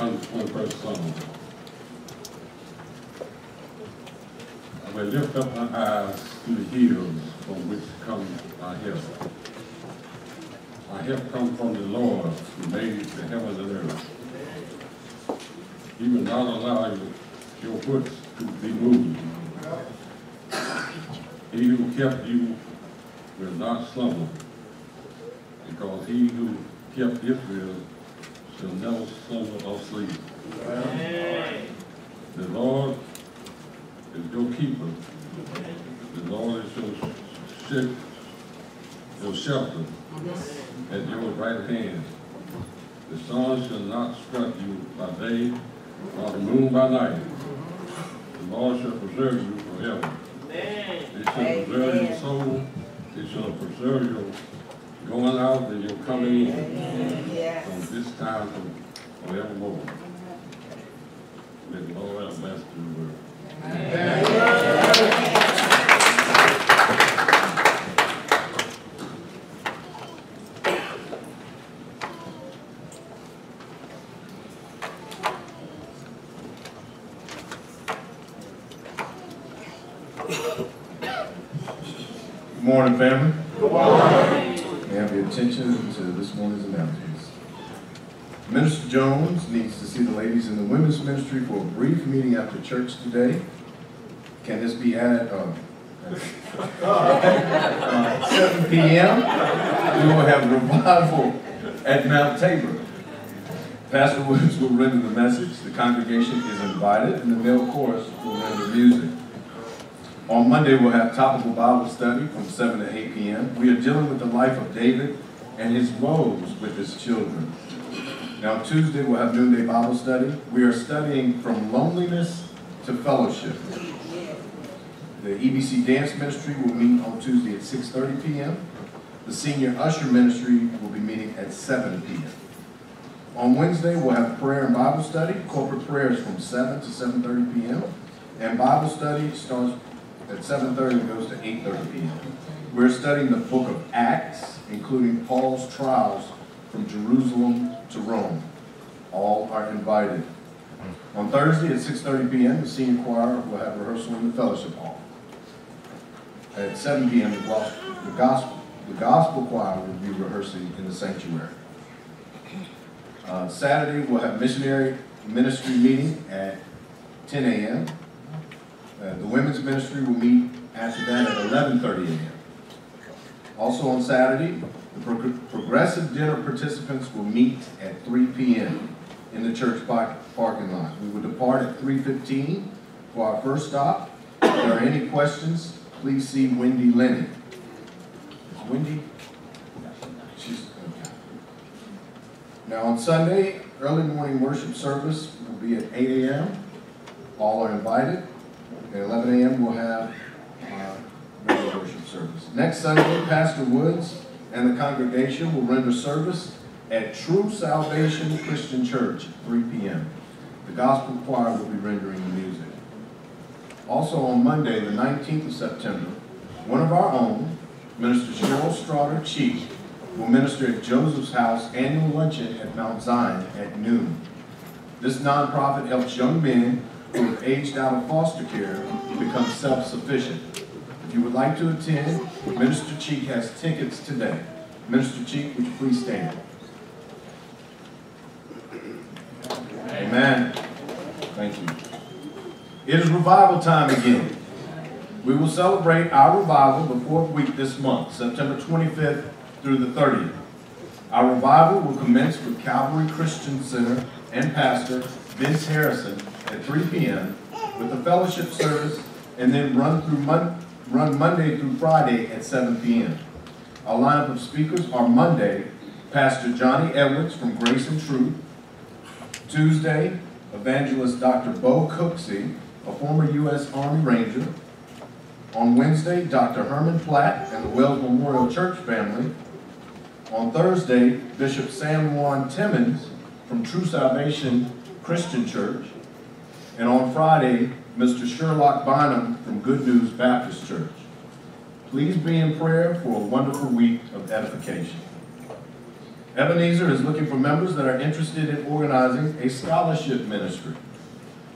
121st Psalm. I will lift up my eyes to the hills from which comes my help. My help comes from the Lord who made the heavens and earth. He will not allow you, your foot to be moved. He who kept you will not slumber, because he who kept Israel shall never slumber or sleep. The Lord is your keeper. The Lord is your ship, your shelter at your right hand. The sun shall not strike you by day, nor the moon by night. The Lord shall preserve you forever. It shall preserve your soul. It shall preserve your going out and you're coming in Yes. from this time to forevermore. May the Lord have blessed you word. Good morning, family. Good morning. May I have your attention to this Minister Jones needs to see the ladies in the women's ministry for a brief meeting after church today. Can this be added, uh, uh, seven P M? We will have revival at Mount Tabor. Pastor Williams will render the message. The congregation is invited, and the male chorus will render music. On Monday, we'll have topical Bible study from 7 to 8 p.m. We are dealing with the life of David and his woes with his children. Now, Tuesday, we'll have noonday Bible study. We are studying from loneliness to fellowship. The EBC Dance Ministry will meet on Tuesday at 6.30 p.m. The Senior Usher Ministry will be meeting at 7 p.m. On Wednesday, we'll have prayer and Bible study. Corporate prayers from 7 to 7.30 p.m. And Bible study starts at 7.30 and goes to 8.30 p.m. We're studying the book of Acts, including Paul's trials from Jerusalem to Rome. All are invited. On Thursday at 6.30 p.m., the senior choir will have rehearsal in the fellowship hall. At 7 p.m., the gospel, the gospel choir will be rehearsing in the sanctuary. Uh, Saturday, we'll have missionary ministry meeting at 10 a.m. Uh, The women's ministry will meet after that at 11:30 a.m. Also on Saturday, the prog- progressive dinner participants will meet at 3 p.m. in the church par- parking lot. We will depart at 3:15 for our first stop. If there are any questions, please see Wendy Lenny. Is Wendy? She's, okay. Now on Sunday, early morning worship service will be at 8 a.m. All are invited. At 11 a.m., we'll have uh, worship service. Next Sunday, Pastor Woods and the congregation will render service at True Salvation Christian Church, 3 p.m. The gospel choir will be rendering the music. Also on Monday, the 19th of September, one of our own, Minister Cheryl Straughter Cheek, will minister at Joseph's House annual luncheon at Mount Zion at noon. This nonprofit helps young men who have aged out of foster care become self-sufficient. If you would like to attend, Minister Cheek has tickets today. Minister Cheek, would you please stand? Amen. Thank you. It is revival time again. We will celebrate our revival the fourth week this month, September 25th through the 30th. Our revival will commence with Calvary Christian Center and Pastor Vince Harrison at 3 p.m. with a fellowship service and then run through Mon- run Monday through Friday at 7 p.m. Our lineup of speakers are Monday, Pastor Johnny Edwards from Grace and Truth. Tuesday, Evangelist Dr. Bo Cooksey, a former U.S. Army Ranger. On Wednesday, Dr. Herman Platt and the Wells Memorial Church family. On Thursday, Bishop Sam Juan Timmons from True Salvation Christian Church. And on Friday, Mr. Sherlock Bynum from Good News Baptist Church. Please be in prayer for a wonderful week of edification. Ebenezer is looking for members that are interested in organizing a scholarship ministry.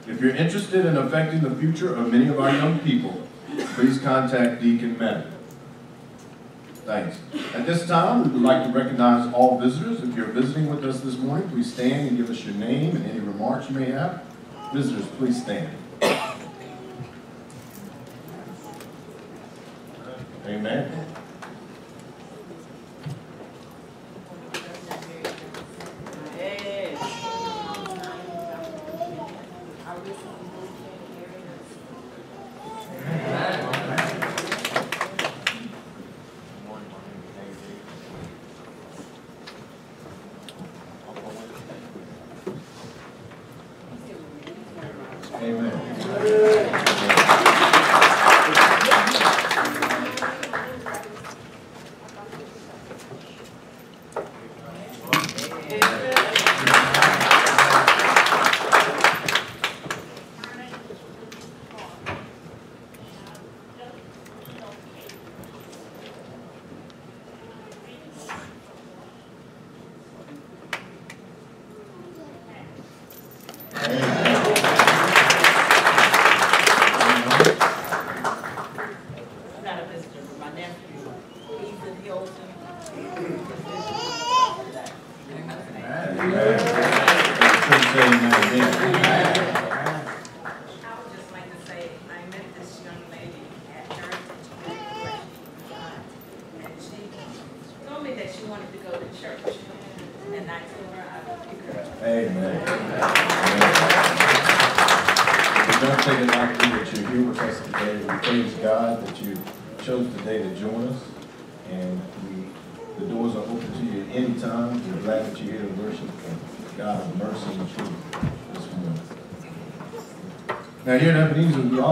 If you're interested in affecting the future of many of our young people, please contact Deacon Madden. Thanks. At this time, we would like to recognize all visitors. If you're visiting with us this morning, please stand and give us your name and any remarks you may have. Visitors, please stand. Amen.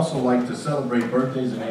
Also like to celebrate birthdays and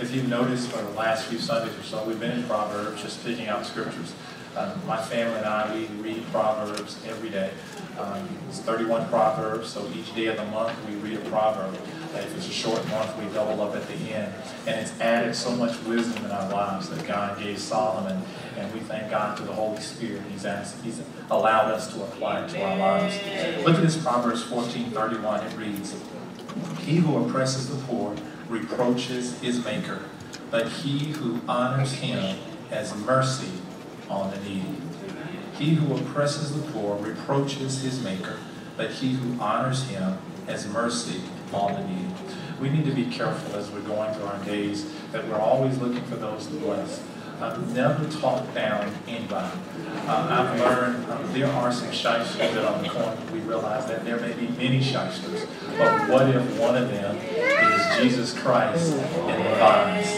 If you've noticed for the last few Sundays or so, we've been in Proverbs, just picking out scriptures. Um, my family and I, we read Proverbs every day. Um, it's 31 Proverbs, so each day of the month we read a proverb. If it's a short month, we double up at the end. And it's added so much wisdom in our lives that God gave Solomon, and we thank God for the Holy Spirit. He's, asked, he's allowed us to apply it to our lives. Look at this Proverbs 14:31. It reads, He who oppresses the poor reproaches his maker, but he who honors him has mercy on the needy. He who oppresses the poor reproaches his maker, but he who honors him has mercy on the needy. We need to be careful as we're going through our days that we're always looking for those to bless. Uh, never talk down anybody. Uh, I've learned um, there are some shysters that on the corner. We realize that there may be many shysters, but what if one of them is Jesus Christ in the vines,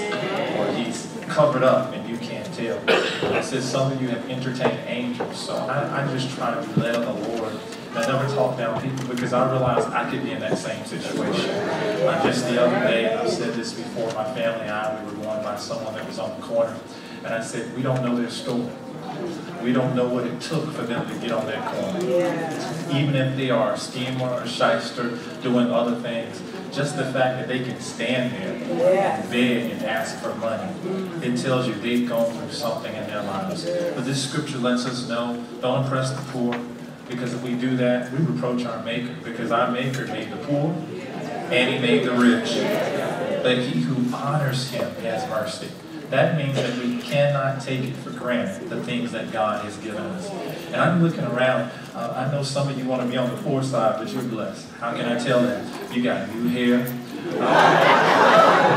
or he's covered up and you can't tell? It says some of you have entertained angels, so I, I just try to be led the Lord. I never talk down people because I realize I could be in that same situation. Uh, just the other day, I've said this before, my family and I, we were going by someone that was on the corner, and I said, we don't know their story. We don't know what it took for them to get on that corner. Even if they are a schemer or a shyster doing other things, just the fact that they can stand there and beg and ask for money, it tells you they've gone through something in their lives. But this scripture lets us know, don't oppress the poor, because if we do that, we reproach our Maker, because our Maker made the poor and He made the rich. But he who honors Him has mercy. That means that we cannot take it for granted, the things that God has given us. And I'm looking around. Uh, I know some of you want to be on the poor side, but you're blessed. How can I tell that? You got new hair. Uh,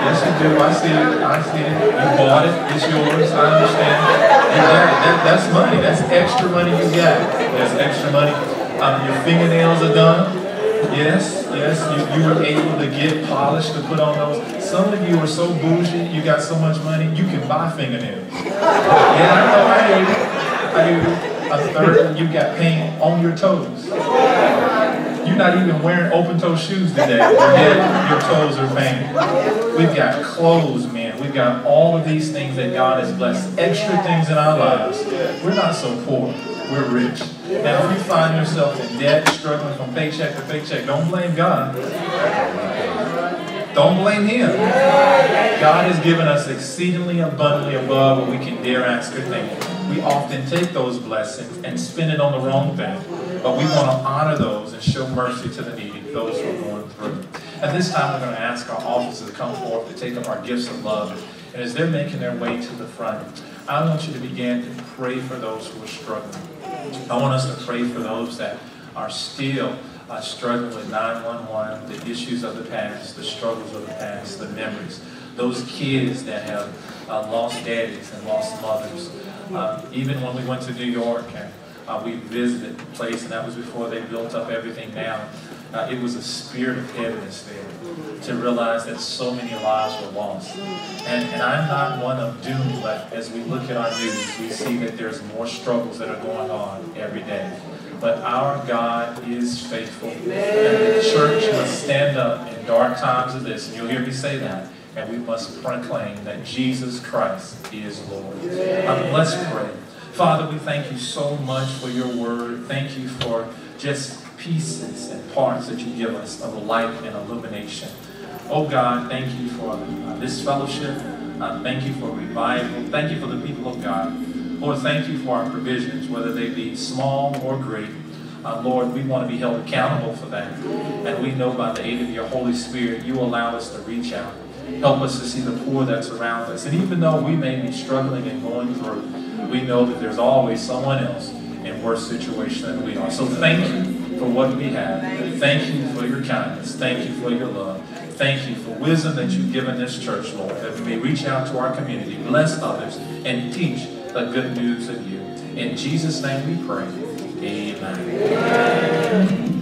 yes, you do. I see it. I see it. You bought it. It's yours. I understand. And that, that, that's money. That's extra money you got. That's extra money. Um, your fingernails are done. Yes, yes, you, you were able to get polished to put on those. Some of you are so bougie, you got so much money, you can buy fingernails. Yeah, I know, I hear you. I you. A third, you got paint on your toes. You're not even wearing open-toe shoes today, yet your toes are painted. We've got clothes, man. We've got all of these things that God has blessed. Extra things in our lives. We're not so poor. We're rich. Now, if you find yourself in debt, struggling from paycheck to paycheck, don't blame God. Don't blame Him. God has given us exceedingly abundantly above what we can dare ask or think. We often take those blessings and spend it on the wrong thing. But we want to honor those and show mercy to the needy, those who are going through. At this time, we're going to ask our officers to come forth to take up our gifts of love. And as they're making their way to the front, I want you to begin to pray for those who are struggling. I want us to pray for those that are still uh, struggling with 911, the issues of the past, the struggles of the past, the memories. Those kids that have uh, lost daddies and lost mothers. Uh, even when we went to New York and uh, we visited the place, and that was before they built up everything now. Uh, it was a spirit of heaviness there to realize that so many lives were lost. And, and I'm not one of doom, but as we look at our news, we see that there's more struggles that are going on every day. But our God is faithful, and the church must stand up in dark times of this, and you'll hear me say that, and we must proclaim that Jesus Christ is Lord. Um, let's pray. Father, we thank you so much for your word. Thank you for just pieces and parts that you give us of light and illumination. Oh God, thank you for uh, this fellowship. Uh, thank you for revival. Thank you for the people of God. Lord, thank you for our provisions, whether they be small or great. Uh, Lord, we want to be held accountable for that. And we know by the aid of your Holy Spirit, you allow us to reach out. Help us to see the poor that's around us. And even though we may be struggling and going through, we know that there's always someone else in worse situation than we are. So thank you for what we have. Thank you for your kindness. Thank you for your love. Thank you for wisdom that you've given this church, Lord, that we may reach out to our community, bless others, and teach the good news of you. In Jesus' name we pray. Amen. Jesus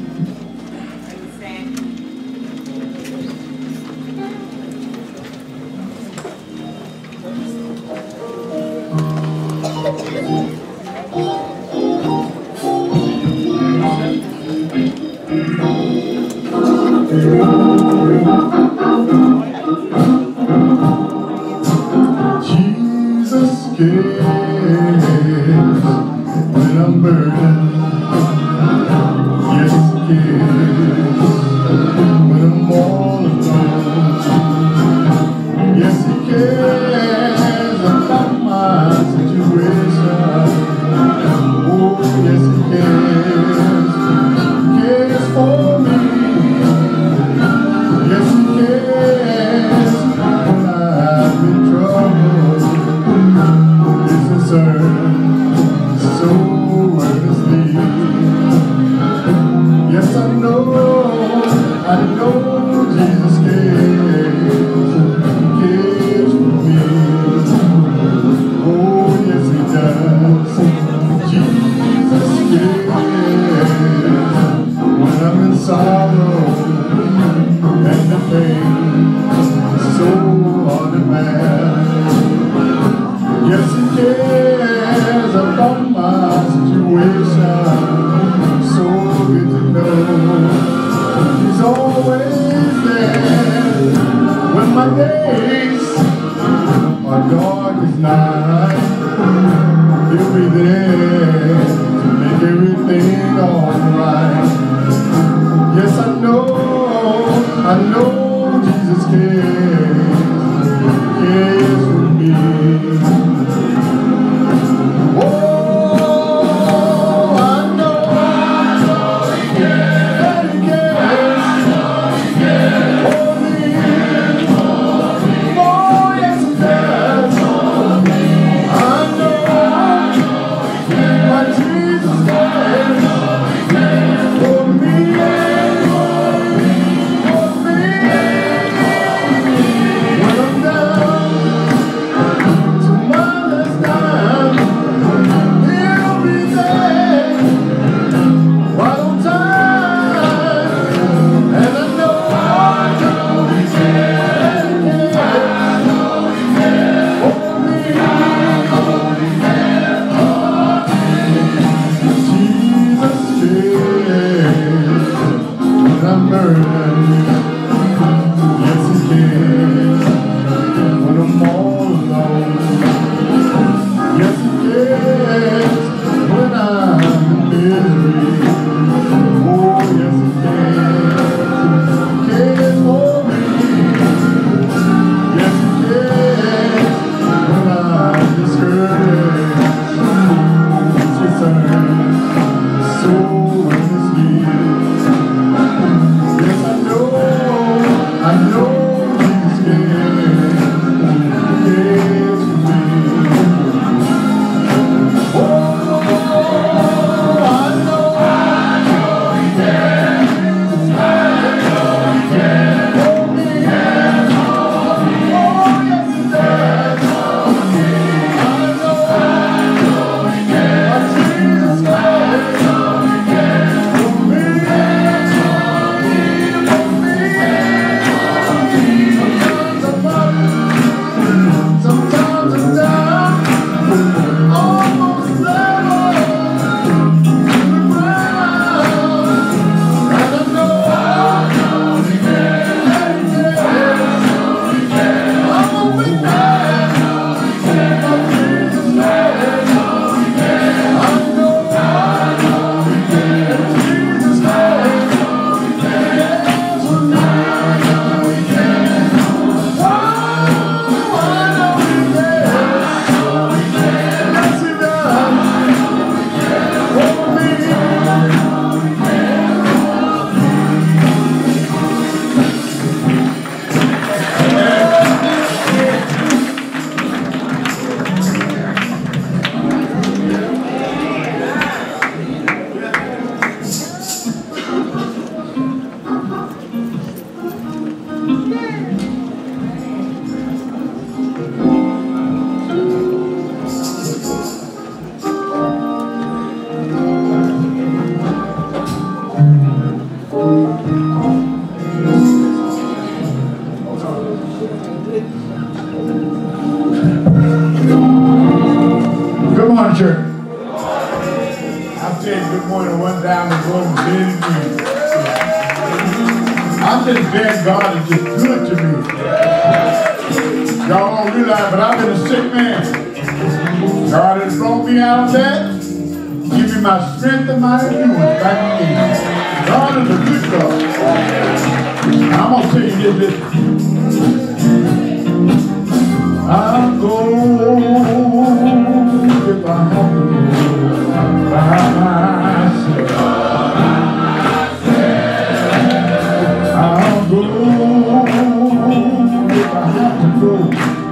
have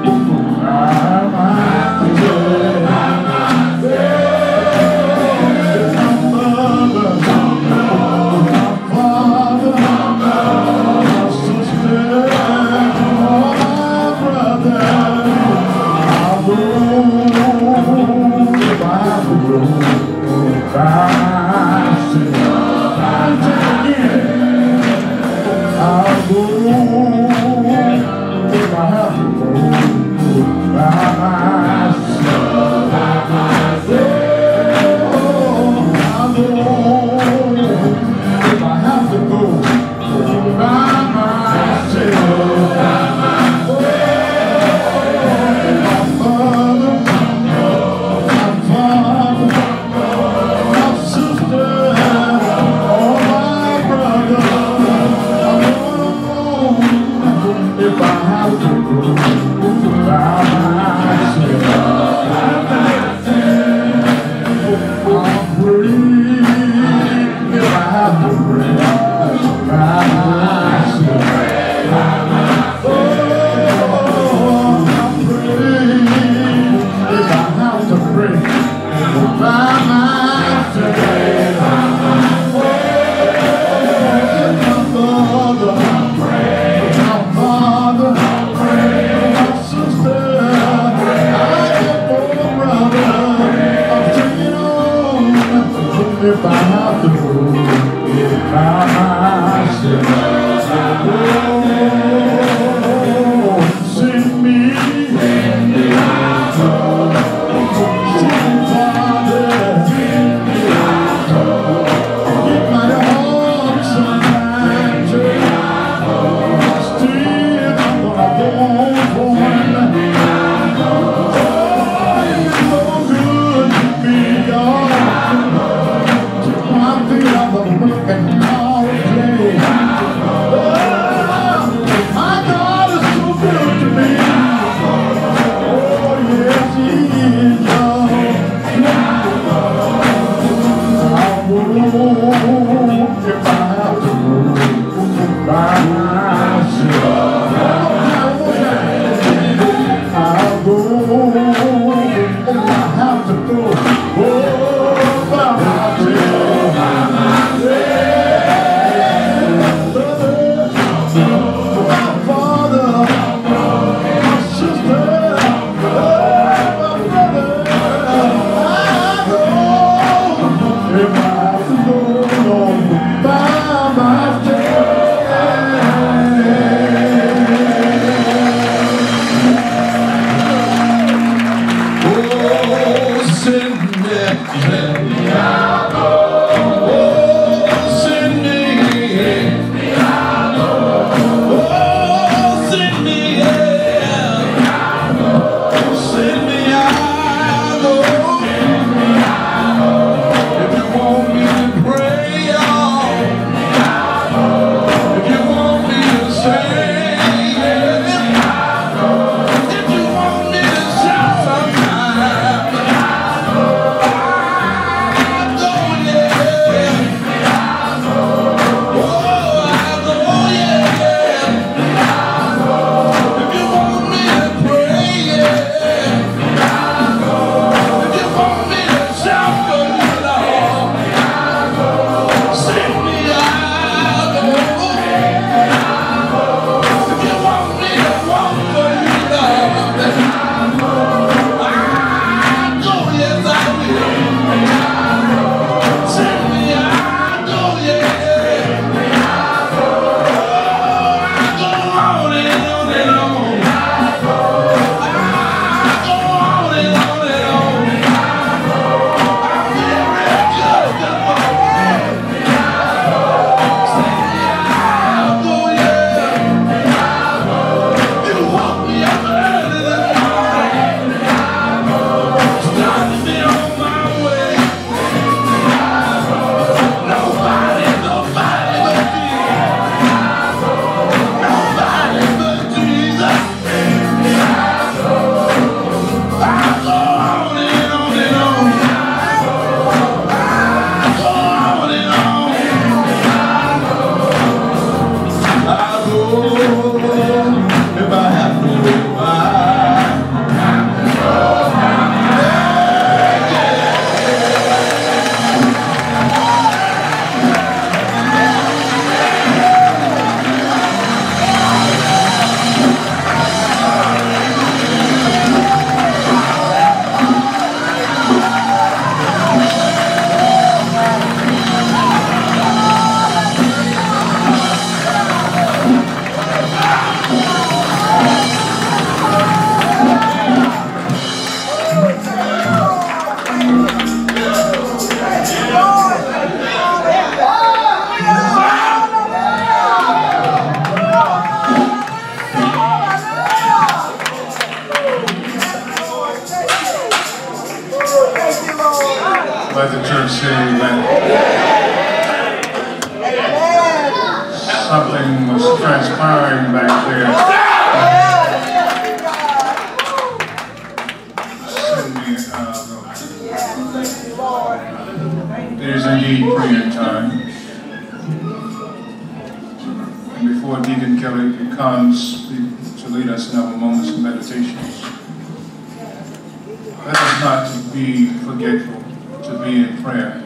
let us not be forgetful to be in prayer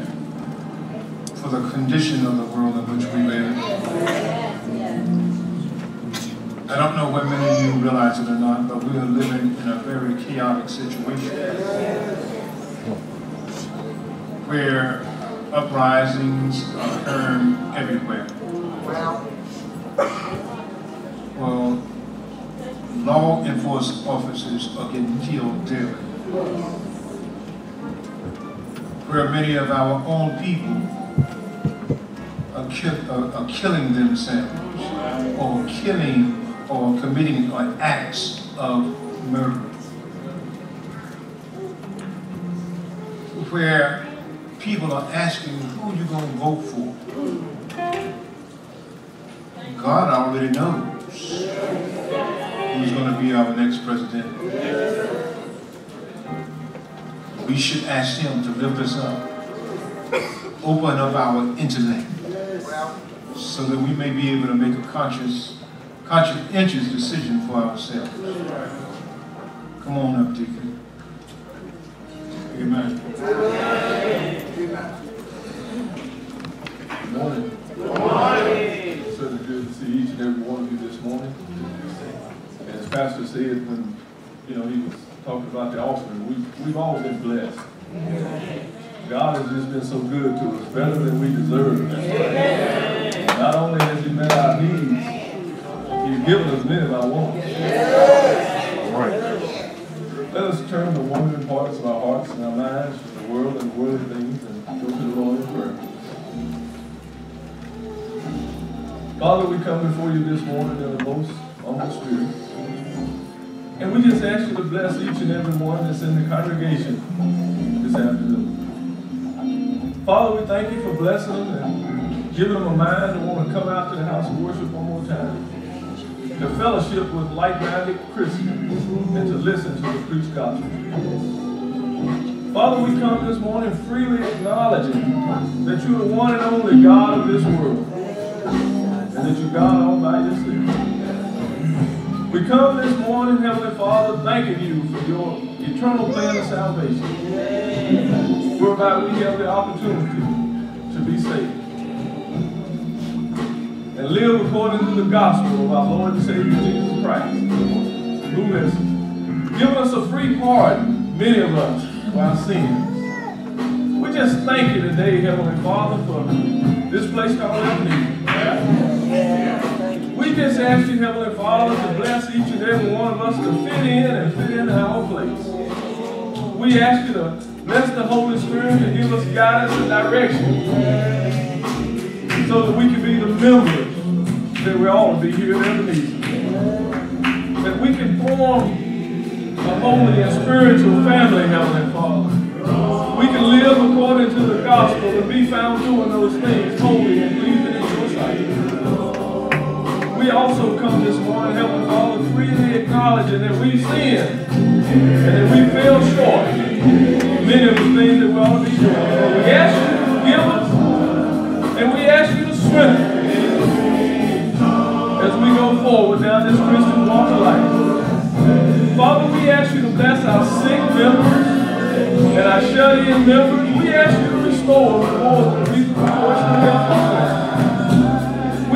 for the condition of the world in which we live. I don't know what many of you realize it or not, but we are living in a very chaotic situation where uprisings are occurring everywhere. Well, law enforcement officers are getting killed daily where many of our own people are, are, are killing themselves or killing or committing uh, acts of murder. Where people are asking who you going to vote for. God already knows who's going to be our next president we should ask him to lift us up, open up our intellect, so that we may be able to make a conscious, conscientious decision for ourselves. Come on up, Deacon. Amen. Good morning. Good morning. Certainly good to see each and every one of you this morning. As Pastor said, when, you know, he was talking about the offering, we, we've all been blessed. God has just been so good to us, better than we deserve. Not only has he met our needs, he's given us many of our wants. All right. Let us turn the wondering parts of our hearts and our minds from the world and worldly things and go to the Lord in prayer. Father, we come before you this morning in the most humble spirit. And we just ask you to bless each and every one that's in the congregation this afternoon. Father, we thank you for blessing them and giving them a mind to want to come out to the house of worship one more time. To fellowship with like-minded Christians and to listen to the preached gospel. Father, we come this morning freely acknowledging that you're the one and only God of this world. And that you're God all by yourself. We come this morning, Heavenly Father, thanking you for your eternal plan of salvation, whereby we have the opportunity to be saved and live according to the gospel of our Lord and Savior Jesus Christ, who has given us a free pardon, many of us, for our sins. We just thank you today, Heavenly Father, for this place called Ebenezer. We just ask you, Heavenly Father, to bless each and every one of us to fit in and fit in our place. We ask you to bless the Holy Spirit to give us guidance and direction so that we can be the members that we ought to be here at Ebenezer. That we can form a holy and spiritual family, Heavenly Father. We can live according to the gospel and be found doing those things holy and pleasing in we also come this morning, Heavenly Father, freely acknowledging that we've sinned and that we fell short many of the things that we ought to be doing. We ask you to forgive us and we ask you to strengthen as we go forward down this Christian walk of life. Father, we ask you to bless our sick members and our shut-in members. We ask you to restore the more portion of health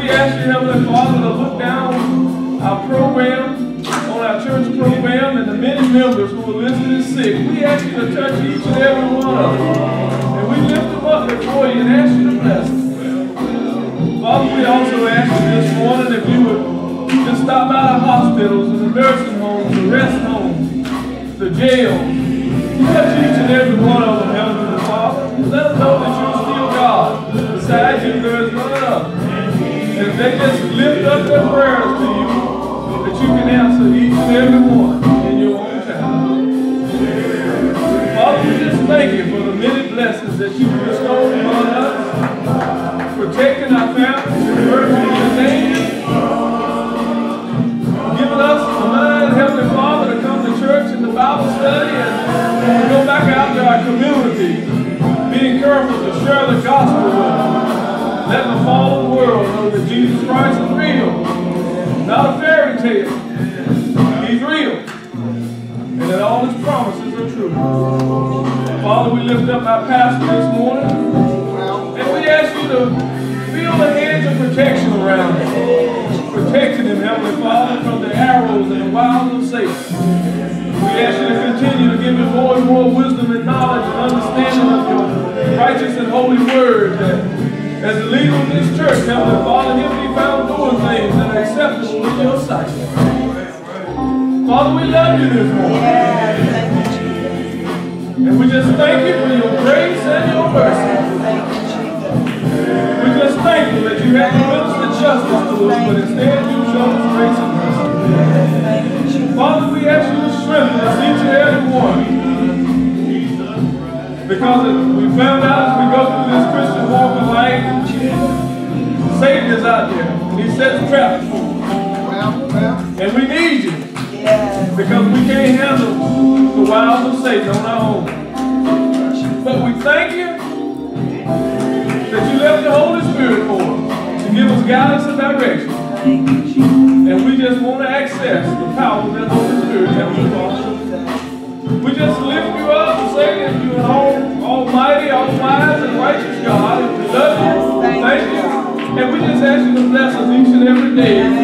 we ask you, Heavenly Father, to look down on our program, on our church program, and the many members who are listed as sick. We ask you to touch each and every one of them. And we lift them up before you and ask you to bless them. Father, we also ask you this morning if you would just stop by the hospitals and the nursing homes, the rest homes, the jails. Touch each and every one of them, Heavenly Father. Let them know that you're still God. Besides you, there is none other. And they just lift up their prayers to you, that you can answer each and every one in your own time. Father, we just thank you for the many blessings that you've bestowed upon us, protecting our families, preserving your name, giving us a mind, Heavenly Father, to come to church and the Bible study and go back out to our community, being careful to share the gospel with us. Let the fallen world know that Jesus Christ is real, not a fairy tale. He's real, and that all his promises are true. Father, we lift up our pastor this morning, and we ask you to feel the hands of protection around him, protecting him, Heavenly Father, from the arrows and the wiles of Satan. We ask you to continue to give him more and more wisdom and knowledge and understanding of your righteous and holy word. As the leader of this church, Heavenly Father, he'll be found doing things that are acceptable in your sight. Father, we love you this morning. And we just thank you for your grace and your mercy. We just thank you that you have administered justice to us, but instead you show us grace and mercy. Father, we ask you to strengthen us, each and every one. Because we found out as we go through this Christian walk of life, Satan is out there. And he sets traps for us. And we need you. Because we can't handle the wiles of Satan on our own. But we thank you that you left the Holy Spirit for us to give us guidance and direction. And we just want to access the power of that Holy Spirit, Heavenly Father. We just lift you up you to bless us each and every day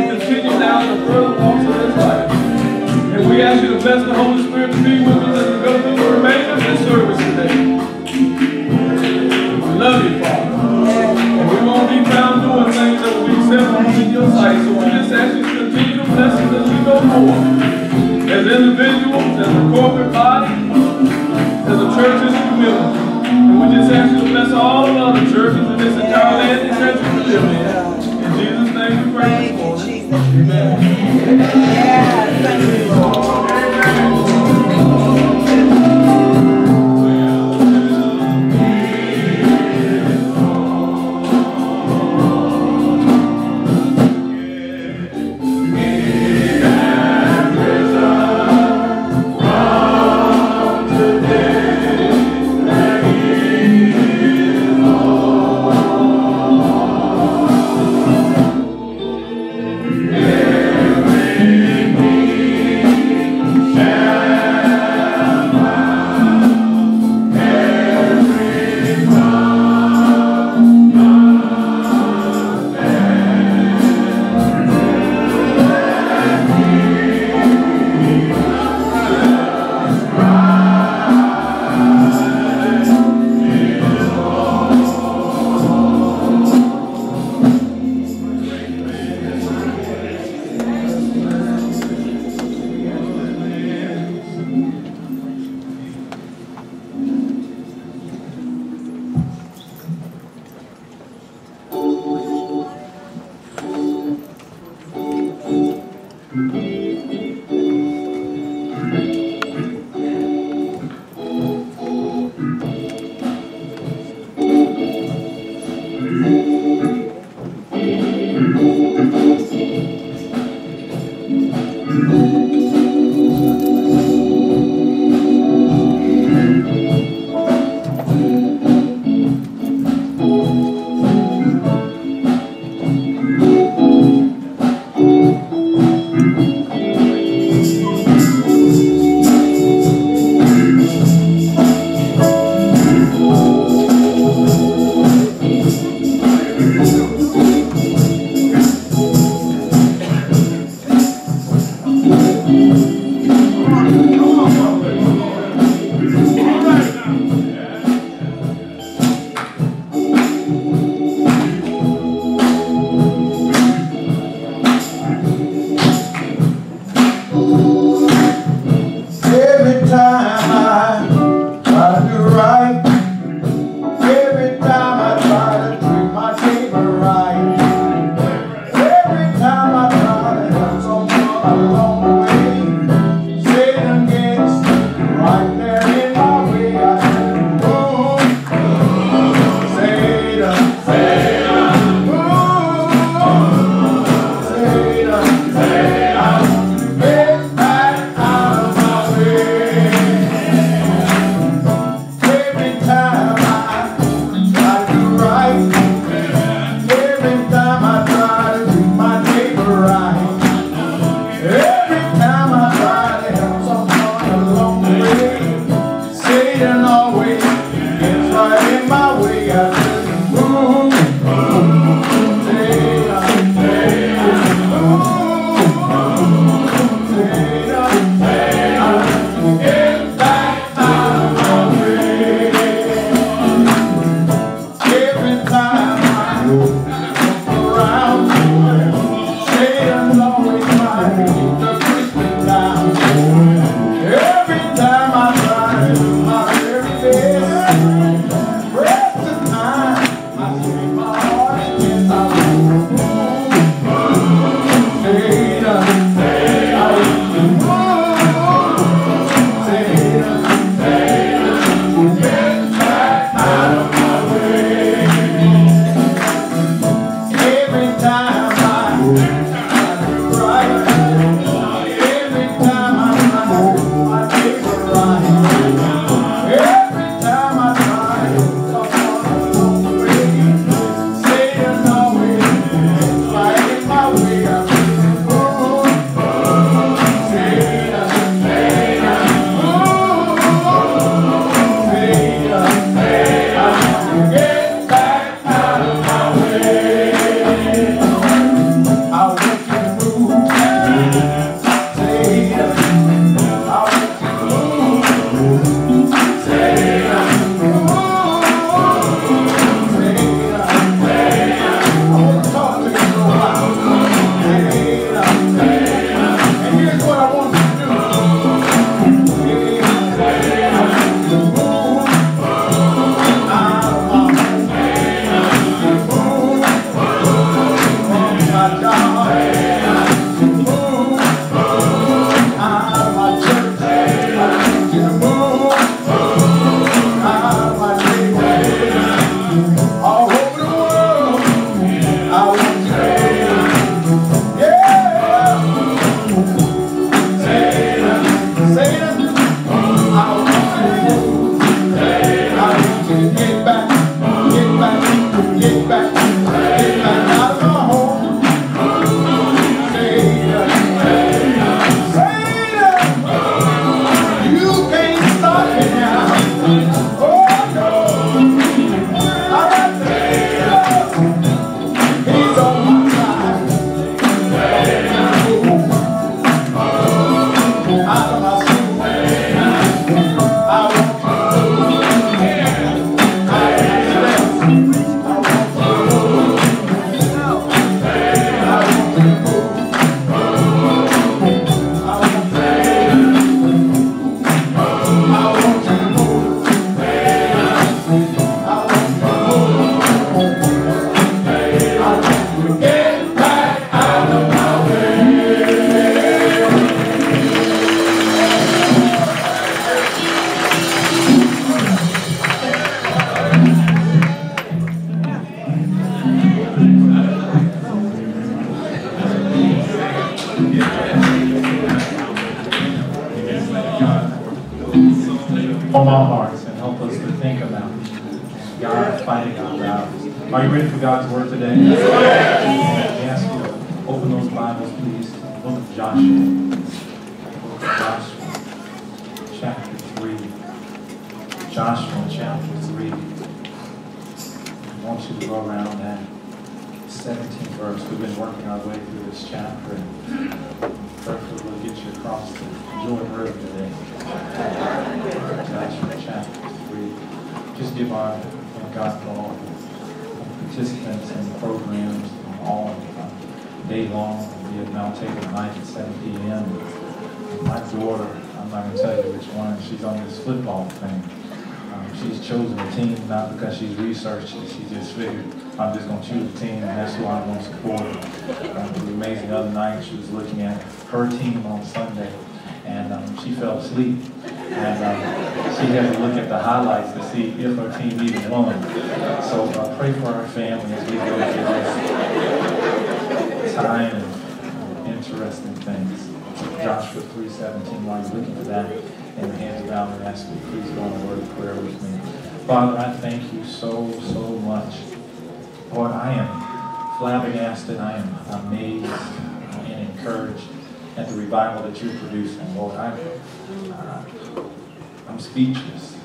speechless.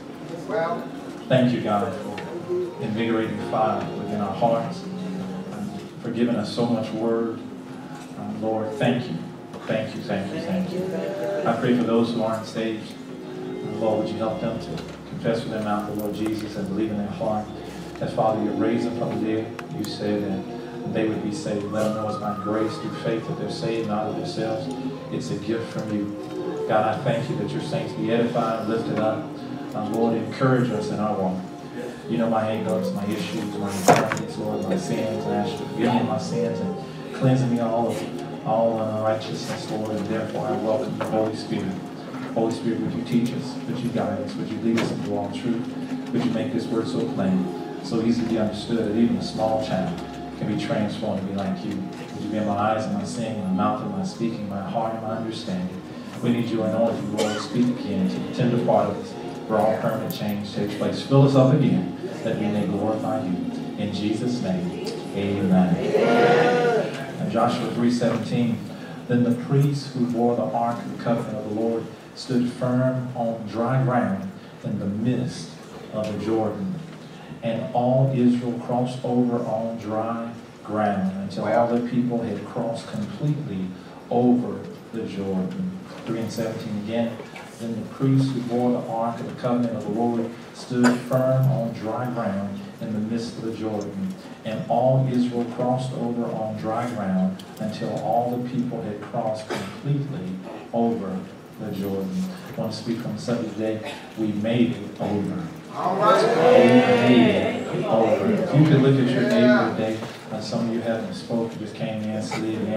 Thank you, God, for invigorating fire within our hearts, for giving us so much word. Uh, Lord, thank you. Thank you, thank you, thank you. I pray for those who aren't saved. Lord, would you help them to confess with their mouth the Lord Jesus and believe in their heart that, Father, you raised them from the dead. You said that they would be saved. Let them know it's by grace through faith that they're saved, not of themselves. It's a gift from you. God, I thank you that your saints be edified, and lifted up. Uh, Lord, encourage us in our walk. You know my hang-ups, my issues, my infirmities, Lord, my sins. And I ask you to forgive me my sins and cleanse me all of all unrighteousness, Lord. And therefore I welcome the Holy Spirit. Holy Spirit, would you teach us? Would you guide us? Would you lead us into all truth? Would you make this word so plain, so easy to be understood that even a small child can be transformed to be like you? Would you be in my eyes and my seeing, my mouth and my speaking, my heart and my understanding? We need your anointing, Lord, to speak again to the tender part of us, where all permanent change takes place. Fill us up again, that we may glorify you. In Jesus' name, amen. And Joshua 3.17, Then the priests who bore the ark of the covenant of the Lord stood firm on dry ground in the midst of the Jordan. And all Israel crossed over on dry ground until all the people had crossed completely over the Jordan. 3 and 17 again. Then the priests who bore the ark of the covenant of the Lord stood firm on dry ground in the midst of the Jordan. And all Israel crossed over on dry ground until all the people had crossed completely over the Jordan. I want to speak on the subject today. We made it over. All right. We made it over. If you could look at your neighbor today, uh, some of you haven't spoken, just came in, slid in.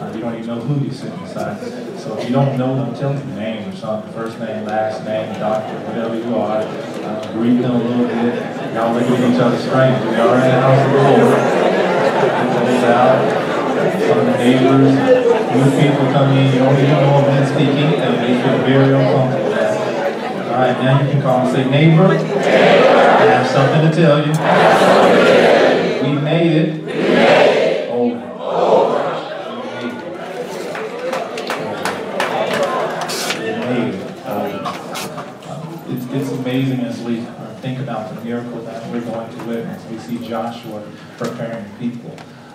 Uh, you don't even know who you're sitting beside. So if you don't know them, tell them your name or something. First name, last name, doctor, whatever you are. Uh, greet them a little bit. Y'all look at each other strange. We are in the house of the Lord. Out. Some of the neighbors, new people come in, you don't even know them speaking, and they feel very uncomfortable. All right, now you can call and say, neighbor, I have something to tell you. We made it over. We made it. We made it over. Um, It's, it's amazing as we uh, think about the miracle that we're going to witness. We see Joshua preparing people.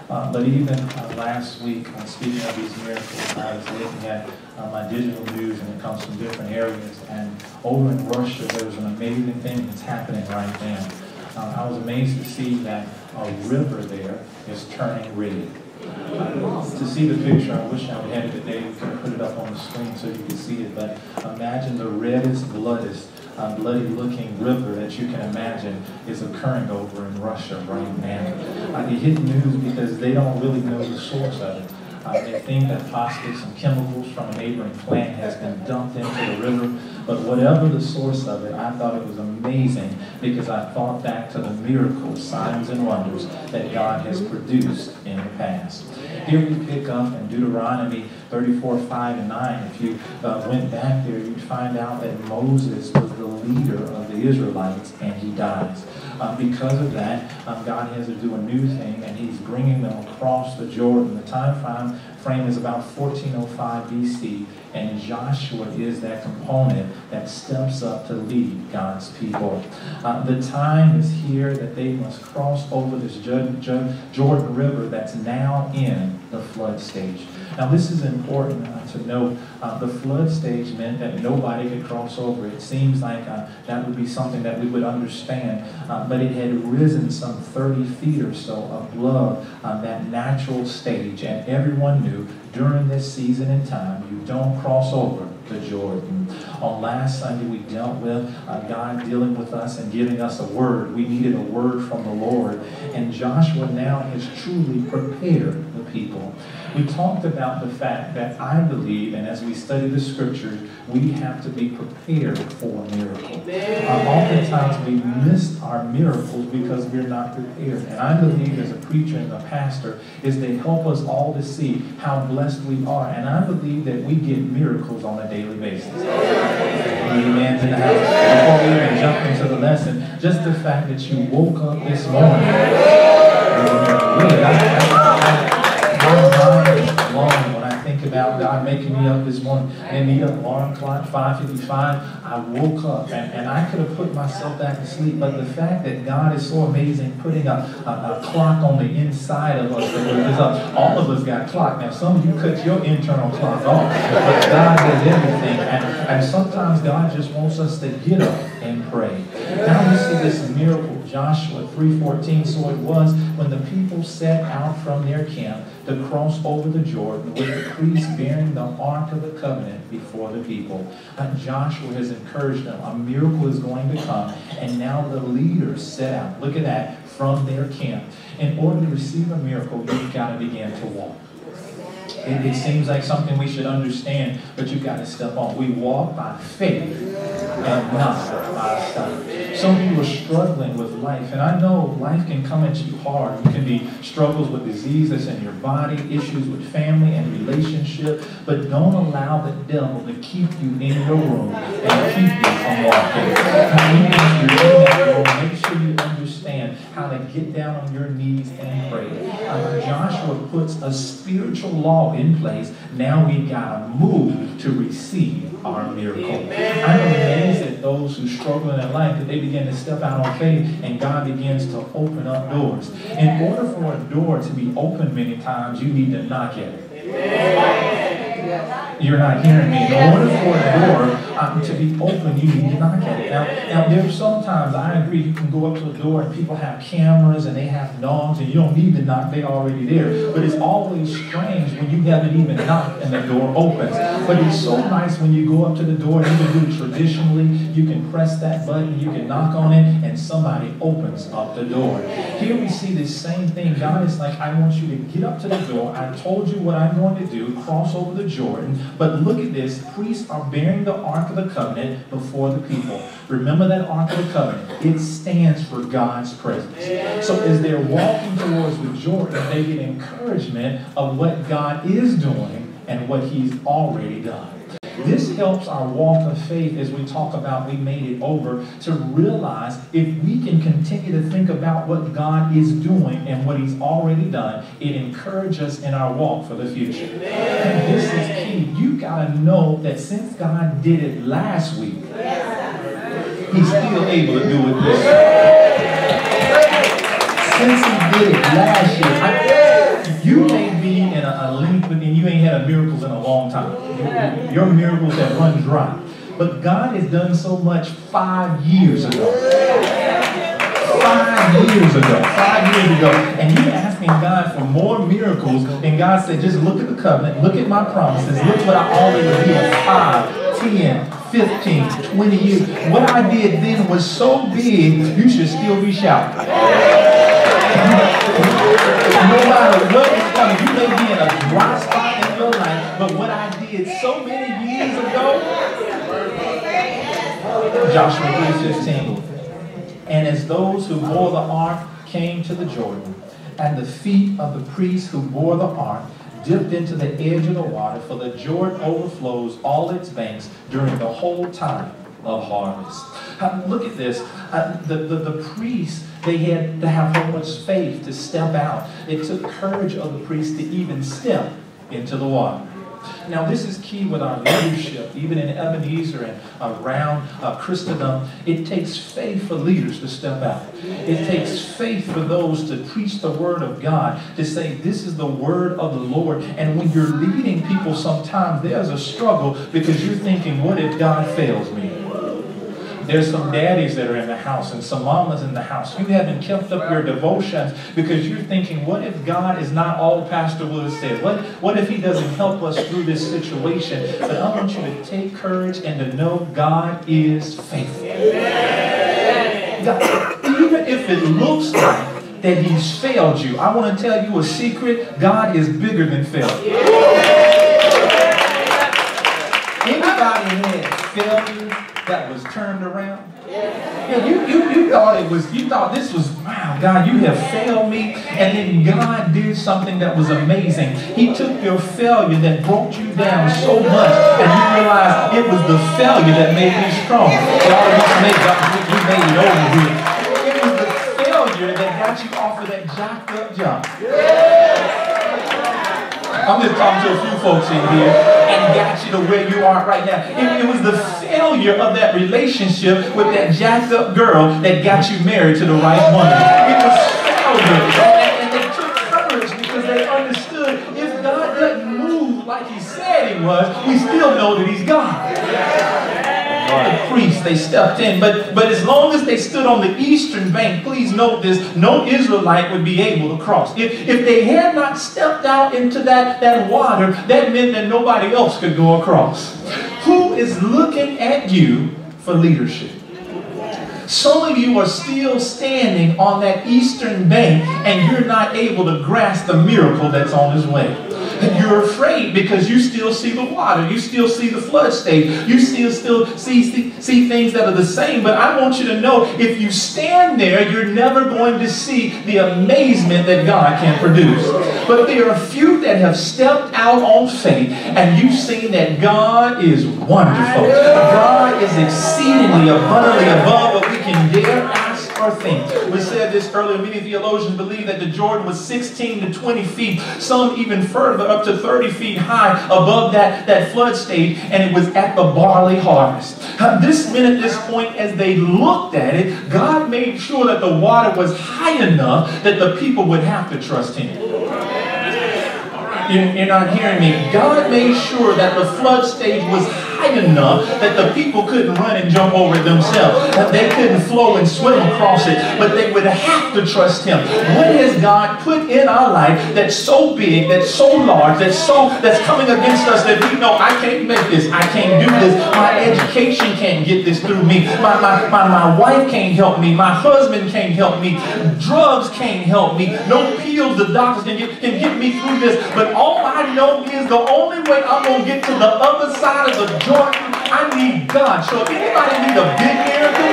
Uh, but even uh, last week, uh, speaking of these miracles, I was looking at uh, my digital news and it comes from different areas. And over in Russia, there's an amazing thing that's happening right now. Uh, I was amazed to see that a river there is turning red. To see the picture, I wish I had it today. We could put it up on the screen so you could see it. But imagine the reddest, bloodiest, uh, bloody-looking river that you can imagine is occurring over in Russia right now. Uh, it hit news because they don't really know the source of it. Uh, they think that possibly some chemicals from a neighboring plant has been dumped into the river. But whatever the source of it, I thought it was amazing because I thought back to the miracles, signs, and wonders that God has produced in the past. Here we pick up in Deuteronomy 34, 5, and 9. If you uh, went back there, you'd find out that Moses was leader of the Israelites, and he dies. Uh, because of that, um, God has to do a new thing, and He's bringing them across the Jordan. The time frame, frame is about 1405 BC, and Joshua is that component that steps up to lead God's people. Uh, the time is here that they must cross over this Jordan River that's now in the flood stage. Now, this is important uh, to note. Uh, the flood stage meant that nobody could cross over. It seems like uh, that would be something that we would understand, uh, but it had risen some 30 feet or so above uh, that natural stage, and everyone knew during this season and time, you don't cross over the Jordan. On last Sunday, we dealt with uh, God dealing with us and giving us a word. We needed a word from the Lord. And Joshua now has truly prepared the people. We talked about the fact that I believe, and as we study the scriptures, we have to be prepared for a miracle. Uh, oftentimes we miss our miracles because we're not prepared. And I believe as a preacher and a pastor is to help us all to see how blessed we are. And I believe that we get miracles on a daily basis. Amen in the house. Before we even jump into the lesson, just the fact that you woke up this morning. Really, when I think about God making me up this morning. And an alarm clock, 555. I woke up and, and I could have put myself back to sleep. But the fact that God is so amazing, putting a, a, a clock on the inside of us up. Uh, all of us got clock. Now, some of you cut your internal clock off. But God does everything. And, and sometimes God just wants us to get up and pray. Now we see this miracle, Joshua 3.14. So it was when the people set out from their camp to cross over the Jordan with the priests bearing the Ark of the Covenant before the people. And Joshua has encouraged them. A miracle is going to come. And now the leaders set out, look at that, from their camp. In order to receive a miracle, you've got to begin to walk. It, it, seems like something we should understand, but you've got to step on. We walk by faith and not by sight. Some of you are struggling with life, and I know life can come at you hard. You can be struggles with disease that's in your body, issues with family and relationship, but don't allow the devil to keep you in your room and keep you from walking. Make sure you understand how to get down on your knees and pray. Uh, Joshua puts a spiritual law in place. Now we got to move to receive our miracle. I'm amazed at those who struggle in their life that they begin to step out on faith and God begins to open up doors. In order for a door to be opened many times, you need to knock at it. You're not hearing me. In order for a door um, to be open, you need to knock at it. Now, now there's sometimes, I agree, you can go up to a door and people have cameras and they have dogs and you don't need to knock, they're already there. But it's always strange when you haven't even knocked and the door opens. But it's so nice when you go up to the door and you can do it traditionally. You can press that button, you can knock on it, and somebody opens up the door. Here we see this same thing. God is like, I want you to get up to the door. I told you what I'm going to do. Cross over the Jordan. But look at this. Priests are bearing the Ark of the Covenant before the people. Remember that Ark of the Covenant. It stands for God's presence. So as they're walking towards the Jordan, they get encouragement of what God is doing and what he's already done. This helps our walk of faith as we talk about we made it over to realize if we can continue to think about what God is doing and what He's already done, it encourages us in our walk for the future. And this is key. You got to know that since God did it last week, He's still able to do it this year. Since He did it last year, I, you may be in a, a link, and you ain't had a miracles in a long time. Your miracles have run dry. But God has done so much five years ago. Five years ago. Five years ago. And you're asking God for more miracles. And God said, just look at the covenant. Look at my promises. Look what I already did. Five, ten, 15, 20 years. What I did then was so big, you should still be shouting. No matter what is coming, you may be in a dry spot in your life, but what I did so many years ago, Joshua 3.15, and as those who bore the ark came to the Jordan, and the feet of the priests who bore the ark dipped into the edge of the water, for the Jordan overflows all its banks during the whole time of harvest. Uh, look at this. Uh, the, the, the priests, they had to have so much faith to step out. It took courage of the priests to even step into the water. Now, this is key with our leadership, even in Ebenezer and around uh, Christendom. It takes faith for leaders to step out. It takes faith for those to preach the word of God, to say, This is the word of the Lord. And when you're leading people, sometimes there's a struggle because you're thinking, What if God fails me? There's some daddies that are in the house and some mamas in the house. You haven't kept up your devotions because you're thinking, what if God is not all Pastor Wood said? What, what if he doesn't help us through this situation? But I want you to take courage and to know God is faithful. God, even if it looks like that he's failed you, I want to tell you a secret. God is bigger than failure. Anybody had failure that was turned around? Yeah, you, you, you thought it was, you thought this was, wow, God, you have failed me. And then God did something that was amazing. He took your failure that broke you down so much, and you realized it was the failure that made me strong. Y'all made, made it over here. It was the failure that got you off of that jacked up job. I'm just talking to a few folks in here got you to where you are right now. It, it, was the failure of that relationship with that jacked up girl that got you married to the right woman. It was failure. And, they took courage because they understood if God doesn't move like he said he was, we still know that he's God. Priests, they stepped in. But, but as long as they stood on the eastern bank, please note this, no Israelite would be able to cross. If, if they had not stepped out into that, that water, that meant that nobody else could go across. Who is looking at you for leadership? Some of you are still standing on that eastern bank and you're not able to grasp the miracle that's on its way. You're afraid because you still see the water. You still see the flood stage. You still still see, see, see things that are the same. But I want you to know if you stand there, you're never going to see the amazement that God can produce. But there are a few that have stepped out on faith and you've seen that God is wonderful. God is exceedingly abundantly above what we can dare We said this earlier, many theologians believe that the Jordan was 16 to 20 feet, some even further, up to 30 feet high above that, that flood stage, and it was at the barley harvest. This minute, this point, as they looked at it, God made sure that the water was high enough that the people would have to trust Him. You're not hearing me. God made sure that the flood stage was high enough that the people couldn't run and jump over it themselves. That they couldn't flow and swim across it, but they would have to trust Him. What has God put in our life that's so big, that's so large, that's so that's coming against us that we know I can't make this, I can't do this, my education can't get this through me, my, my, my, my wife can't help me, my husband can't help me, drugs can't help me, no pills the doctors can get, can get me through this, but all I know is the only way I'm going to get to the other side of the Jordan, I need God. So if anybody need a big miracle,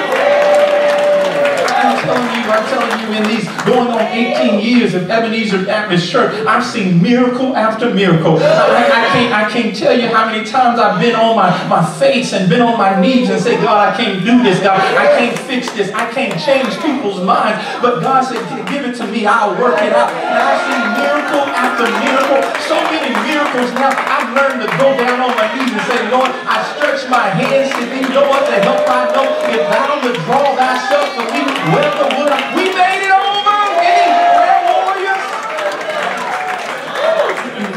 I'm telling you, I'm telling you, in these going on 18 years of Ebenezer Baptist Church, I've seen miracle after miracle. I, I, can't, I can't tell you how many times I've been on my, my face and been on my knees and say, God, I can't do this. God, I can't fix this. I can't change people's minds. But God said, give it to me. I'll work it out. And I've seen miracle after miracle. So many miracles now. I've learned to go down on my knees and say, Lord, I stretch my hands to thee. what? other help I know. If thou withdraw thyself from me, we made it over, Any prayer warriors.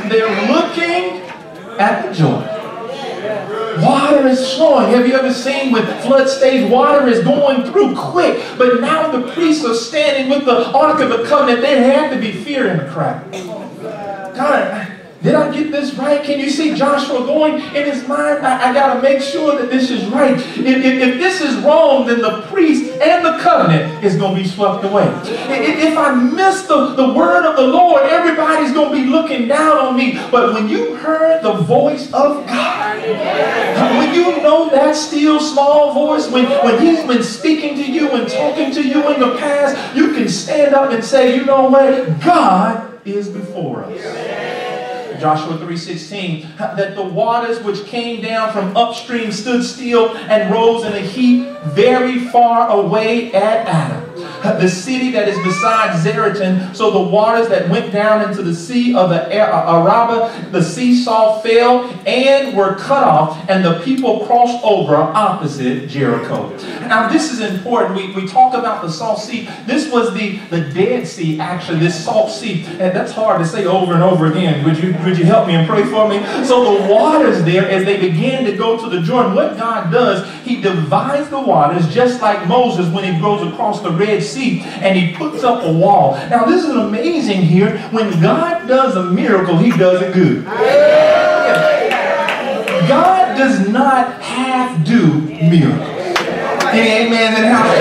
They're looking at the Jordan. Water is flowing. Have you ever seen with flood stage, water is going through quick. But now the priests are standing with the Ark of the Covenant. There had to be fear in the crowd. God, did I get this right? Can you see Joshua going in his mind? I, I got to make sure that this is right. If, if, if, this is wrong, then the priest and the covenant is going to be swept away. If, if I miss the, the word of the Lord, everybody's going to be looking down on me. But when you heard the voice of God, when you know that still small voice, when, when he's been speaking to you and talking to you in the past, you can stand up and say, you know what? God is before us. Joshua 3.16, that the waters which came down from upstream stood still and rose in a heap very far away at Adam Uh, the city that is beside Zaretan. So the waters that went down into the sea of the uh, Arabah, the seesaw fell and were cut off, and the people crossed over opposite Jericho. Now this is important. We, we talk about the Salt Sea. This was the, the Dead Sea, actually, this Salt Sea. And that's hard to say over and over again. Would you, would you help me and pray for me? So the waters there, as they began to go to the Jordan, what God does, he divides the waters just like Moses when he goes across the Red Sea and he puts up a wall. Now this is amazing here. When God does a miracle, he does it good. God does not half do miracles. Any Amen. And house?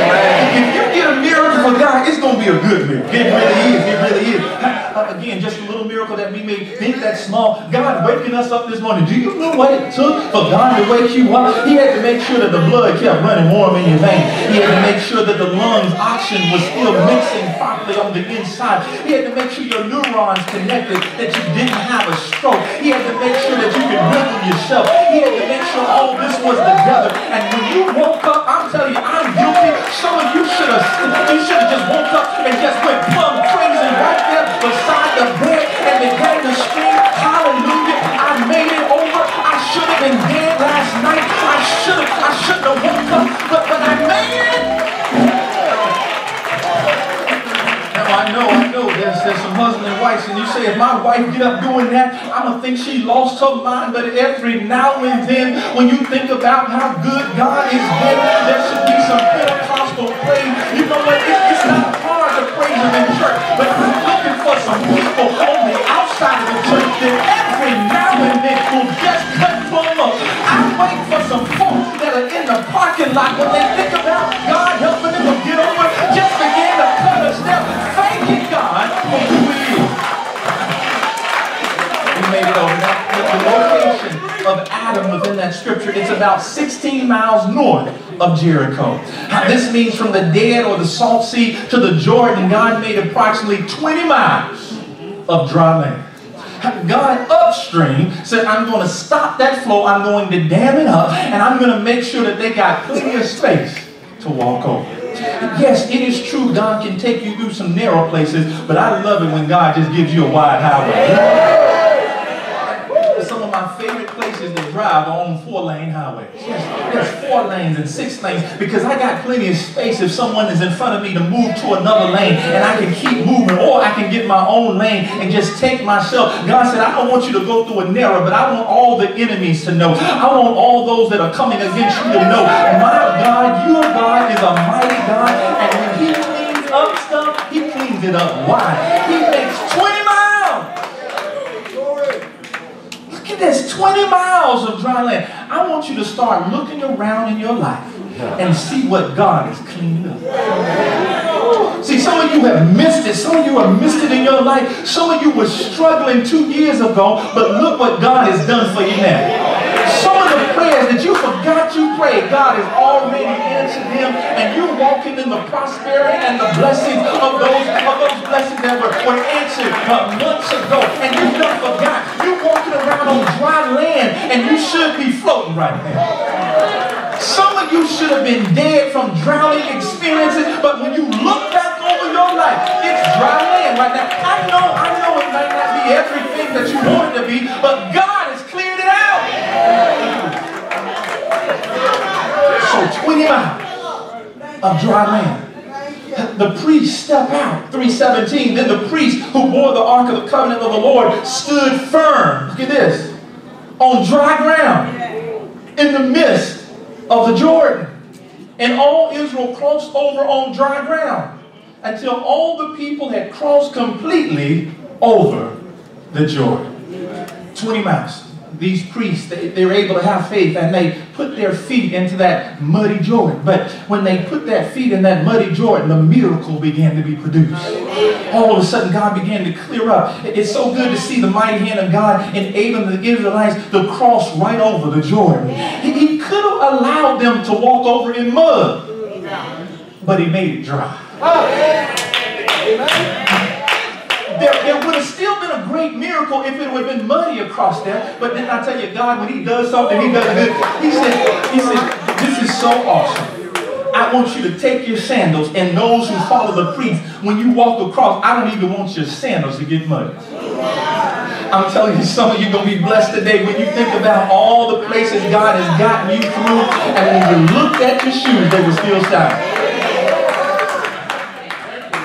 if you get a miracle from God, it's going to be a good miracle. It really is. It really is. Again, just that we may think that small. God waking us up this morning. Do you know what it took for God to wake you up? He had to make sure that the blood kept running warm in your veins. He had to make sure that the lungs oxygen was still mixing properly on the inside. He had to make sure your neurons connected, that you didn't have a stroke. He had to make sure that you could rhythm yourself. He had to make sure all this was together. And when you woke up, I'm telling you, I'm guilty. Some of you should have you should have just woke up and just went plumb crazy right there beside the bed husband and you say, if my wife get up doing that, I'm going to think she lost her mind. But every now and then, when you think about how good God is been, there should be some Pentecostal praise. You know what? It's, not hard to praise Him in church, but I'm looking for some people on the outside of the church that every now and then will just cut them up. I wait for some folks that are in the parking lot when they think about God within that scripture, it's about 16 miles north of Jericho. This means from the Dead or the Salt Sea to the Jordan, God made approximately 20 miles of dry land. God upstream said, I'm going to stop that flow, I'm going to dam it up, and I'm going to make sure that they got plenty of space to walk over. Yes, it is true God can take you through some narrow places, but I love it when God just gives you a wide highway some of my favorite drive on four-lane highways. Yes, there's four lanes and six lanes because I got plenty of space if someone is in front of me to move to another lane and I can keep moving or I can get my own lane and just take myself. God said, I don't want you to go through a narrow, but I want all the enemies to know. I want all those that are coming against you to know, my God, your God is a mighty God and when he cleans up stuff, he cleans it up. Why? He makes 20 This 20 miles of dry land. I want you to start looking around in your life and see what God is cleaning up. See, some of you have missed it. Some of you have missed it in your life. Some of you were struggling two years ago, but look what God has done for you now. Some of the prayers that you forgot you prayed, God has already them, and you're walking in the prosperity and the blessings of those of those blessings that were, were answered uh, months ago, and you done forgot. You're walking around on dry land, and you should be floating right now. Some of you should have been dead from drowning experiences, but when you look back over your life, it's dry land right now. I know, I know it might not be everything that you want it to be, but God has cleared it out. So 20 miles of dry land. The priests step out. 317. Then the priest who bore the ark of the covenant of the Lord stood firm. Look at this. On dry ground in the midst of the Jordan. And all Israel crossed over on dry ground until all the people had crossed completely over the Jordan. 20 miles. These priests, they, they were able to have faith and they put their feet into that muddy Jordan. But when they put their feet in that muddy Jordan, the miracle began to be produced. All of a sudden, God began to clear up. It's so good to see the mighty hand of God enabling the Israelites to cross right over the Jordan. He, he could have allowed them to walk over in mud, but he made it dry. There, would have still been a great miracle if it would have been muddy across there. But then I tell you, God, when He does something, He does good. He said, He said, this is so awesome. I want you to take your sandals, and those who follow the priest, when you walk across, I don't even want your sandals to get muddy. I'm telling you, some of you are going to be blessed today when you think about all the places God has gotten you through, and when you looked at your shoes, they were still shiny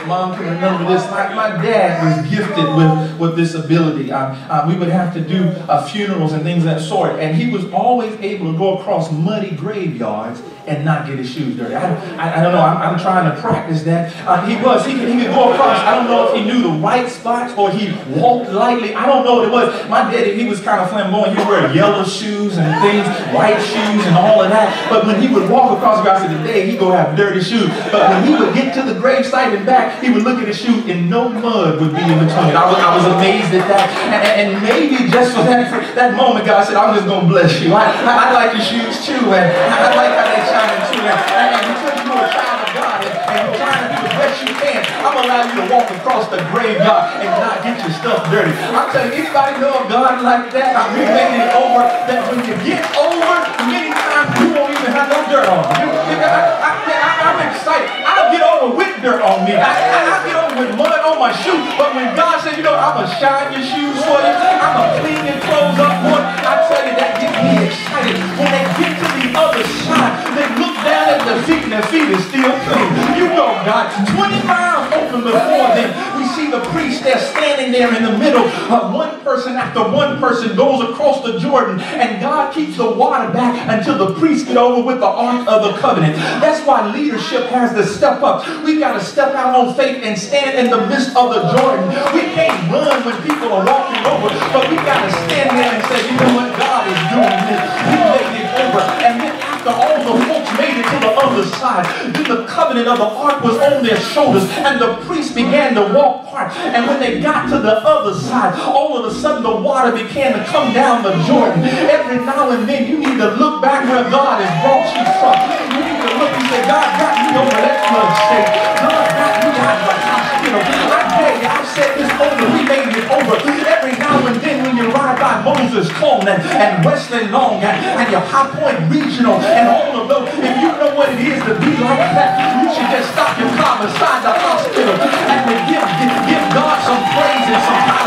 mom can remember this. My, my dad was gifted with, with this ability. Uh, uh, we would have to do uh, funerals and things of that sort. And he was always able to go across muddy graveyards and not get his shoes dirty. I, I, I don't know. I'm, I'm, trying to practice that. Uh, he was. He could, could go across. I don't know if he knew the right spots or he walked lightly. I don't know what it was. My daddy, he was kind of flamboyant. He wear yellow shoes and things, white shoes and all of that. But when he would walk across the grass of the day, he go have dirty shoes. But when he would get to the grave site and back, he would look at his shoes and no mud would be in between. I was, I was amazed at that. And, and maybe just for that, for that moment, God said, I'm just going to bless you. I, I, like your shoes too. And I like how they shining too. And, and because you're a child of God and, and you're trying to do the best you can, I'm going to allow you to walk across the graveyard and not get your stuff dirty. I'm telling you, anybody know a God like that? I mean, making it over, that when you get over, many times you won't even have no dirt on you. you I, I, I, I'm excited. I'll get over with dirt on me. I, I, I'll get over with mud on my shoe. But when God said, you know, I'm going to shine your shoes for you, I'm going to clean your clothes up for you, I tell you, that gets me excited. When they get to the other side, they look down at their feet and their feet is still clean. You know, God, 20 miles before them. We see the priest there standing there in the middle. Uh, one person after one person goes across the Jordan, and God keeps the water back until the priest get over with the Ark of the Covenant. That's why leadership has to step up. We've got to step out on faith and stand in the midst of the Jordan. We can't run when people are walking over, but we've got to stand there and say, you know what, God is doing this. He made it over. And then after all the made it to the other side, then the covenant of the ark was on their shoulders, and the priest began to walk part. And when they got to the other side, all of a sudden the water began to come down the Jordan. Every now and then you need to look back where God has brought you from. You need to look and say, God got me over that flood state. God got me out of the hospital. I tell you, I said this over, we made it over. Every now and then when you ride by Moses Cone and Wesley Long and, your High Point Regional and all of those, if you know what it is to be like that, you should just stop your car beside the hospital and give, give, give God some praise and some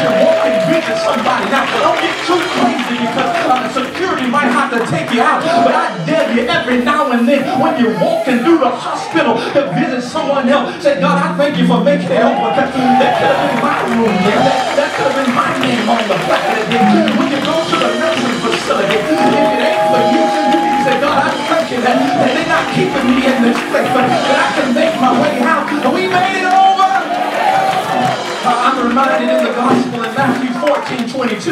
there, you should walk and visit somebody. Now, don't get too crazy because uh, security might have to take you out, but I dare you every now and then when you're walking through the hospital to visit someone else, say, God, I thank you for making it over. That could have been my room there. That, that could have been my name on the plaque there. When you go to the nursing facility, if it ain't for you, you to say, God, I thank you that, that they're not keeping me in this place, but that I can make my way out. And we made it over. I'm reminded in the gospel in Matthew 14, 22.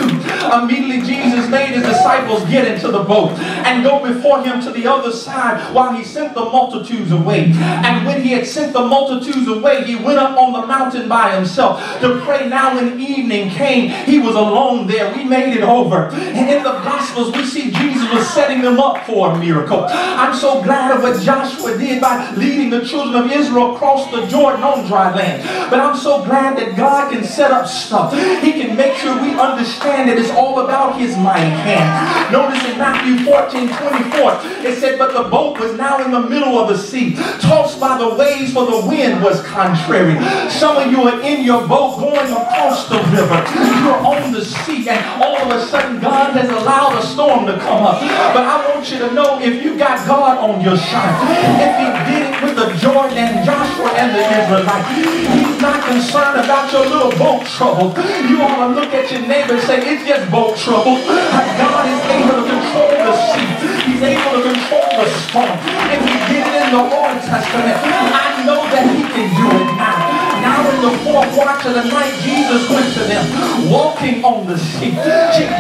Immediately Jesus made his disciples get into the boat and go before him to the other side while he sent the multitudes away. And when he had sent the multitudes away, he went up on the mountain by himself to pray. Now when evening came, he was alone there. We made it over. And in the gospels, we see Jesus was setting them up for a miracle. I'm so glad of what Joshua did by leading the children of Israel across the Jordan on dry land. But I'm so glad that God can set up stuff. He can make sure we understand that it's all about his mighty hand. Notice in Matthew 14, 24, it said, But the boat was now in the middle of the sea, tossed by the waves, for the wind was contrary. Some of you are in your boat going across the river. You're on the sea, and all of a sudden God has allowed a storm to come up. But I want you to know if you got God on your side, if he did it with the Jordan and Joshua and the Israelites, he's not concerned about your little boat trouble. You ought to look at your neighbor and say, it's just boat trouble. God is able to control the sea. He's able to control the storm. If he did it in the Old Testament, I know that he can do it now. Now in the fourth watch of the night, Jesus went to them, walking on the sea.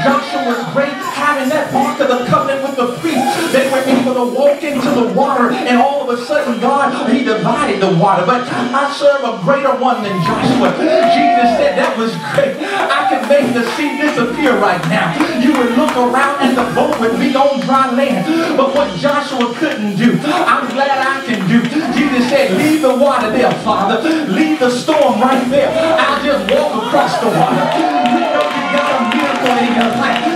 Joshua was great having that mark of the covenant with the priest. They were able to walk into the water, and all of a sudden, God, he divided the water. But I serve a greater one than Joshua. Jesus said that was great. I can make the sea disappear right now. You would look around and the boat would be on dry land. But what Joshua couldn't do, I'm glad I can do. Jesus said, leave the water there, Father. Leave the storm right there. I'll just walk across the water. You know you got a miracle in your life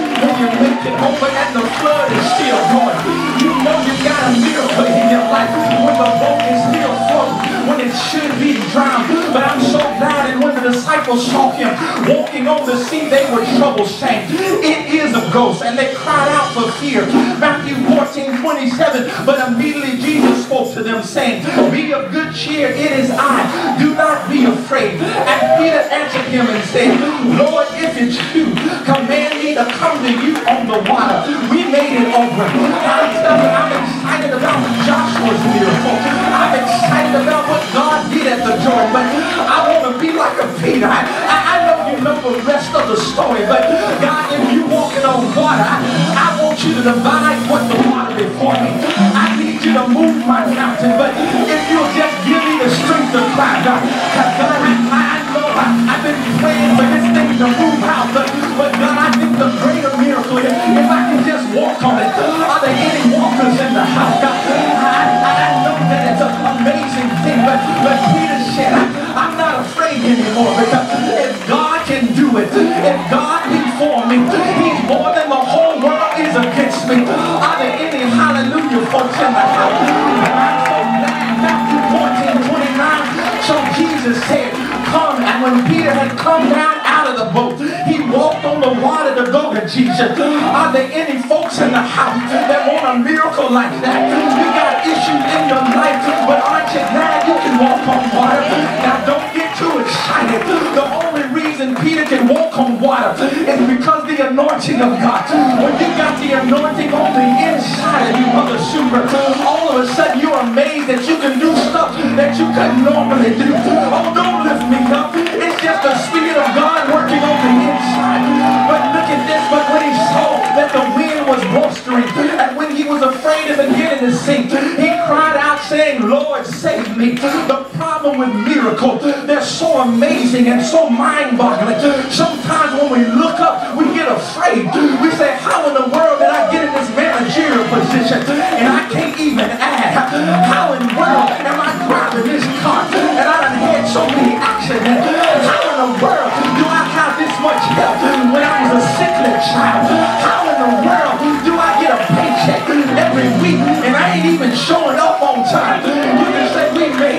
over and the flood is still going. You know you got a miracle in your life when the boat is still when it should be drowned. But I'm so glad and when the disciples saw him walking on the sea, they were troubled, saying, It is a ghost. And they cried out for fear. Matthew 14, 27. But immediately Jesus spoke to them, saying, Be of good cheer, it is I. Do not be afraid. And Peter answered him and said, Lord, if it's you, command me to come to you on the water. We made it over. I'm telling you, I'm excited about Joshua's miracle. I'm excited about what God did at the Jordan, but I want to be like a Peter. I, I, I know you know the rest of the story, but God, if you're walking on water, I, I want you to divide what the water before me. I need you to move my mountain, but if you'll just give me the strength to climb, God, God I, I I, I've been praying for this thing to move out, but, but God, I think the greater miracle is if I can just walk on it. Are there any walkers in the house? God, I, I, know that it's an amazing thing, but, but Peter said, I, I'm not afraid anymore because if God can do it, if God be for me, He's more than the whole world is against me. Are there any hallelujah folks in the house? I'm so glad. Matthew 14, 29. So Jesus said, had come down out of the boat, he walked on the water to go to Jesus. Are there any folks in the house that want a miracle like that? You got issues in your life, but aren't you glad you can walk on water? Now don't The only reason Peter can walk on water is because the anointing of God. When you got the anointing on the inside of you, Mother all of a sudden you're amazed that you can do stuff that you couldn't normally do. Oh, don't lift me up. It's just the Spirit of God working on the inside. Afraid of beginning to sink, he cried out saying, Lord, save me. The problem with miracles, they're so amazing and so mind-boggling. Sometimes when we look up, we get afraid. We say, how in the world did I get in this managerial position? And I can't even add.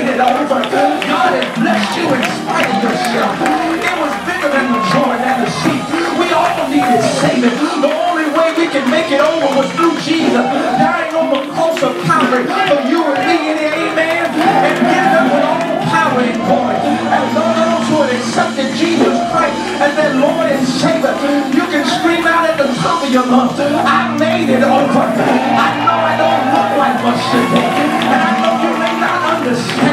It over. God has blessed you in spite of yourself. It was bigger than the Jordan and the sea. We all needed saving. The only way we could make it over was through Jesus dying on the cross of Calvary for you and me the amen and giving up with all power and glory. And those who have accepted Jesus Christ as their Lord and Savior, you can scream out at the top of your lungs, I made it over. I know I don't look like much today. And I know you may not understand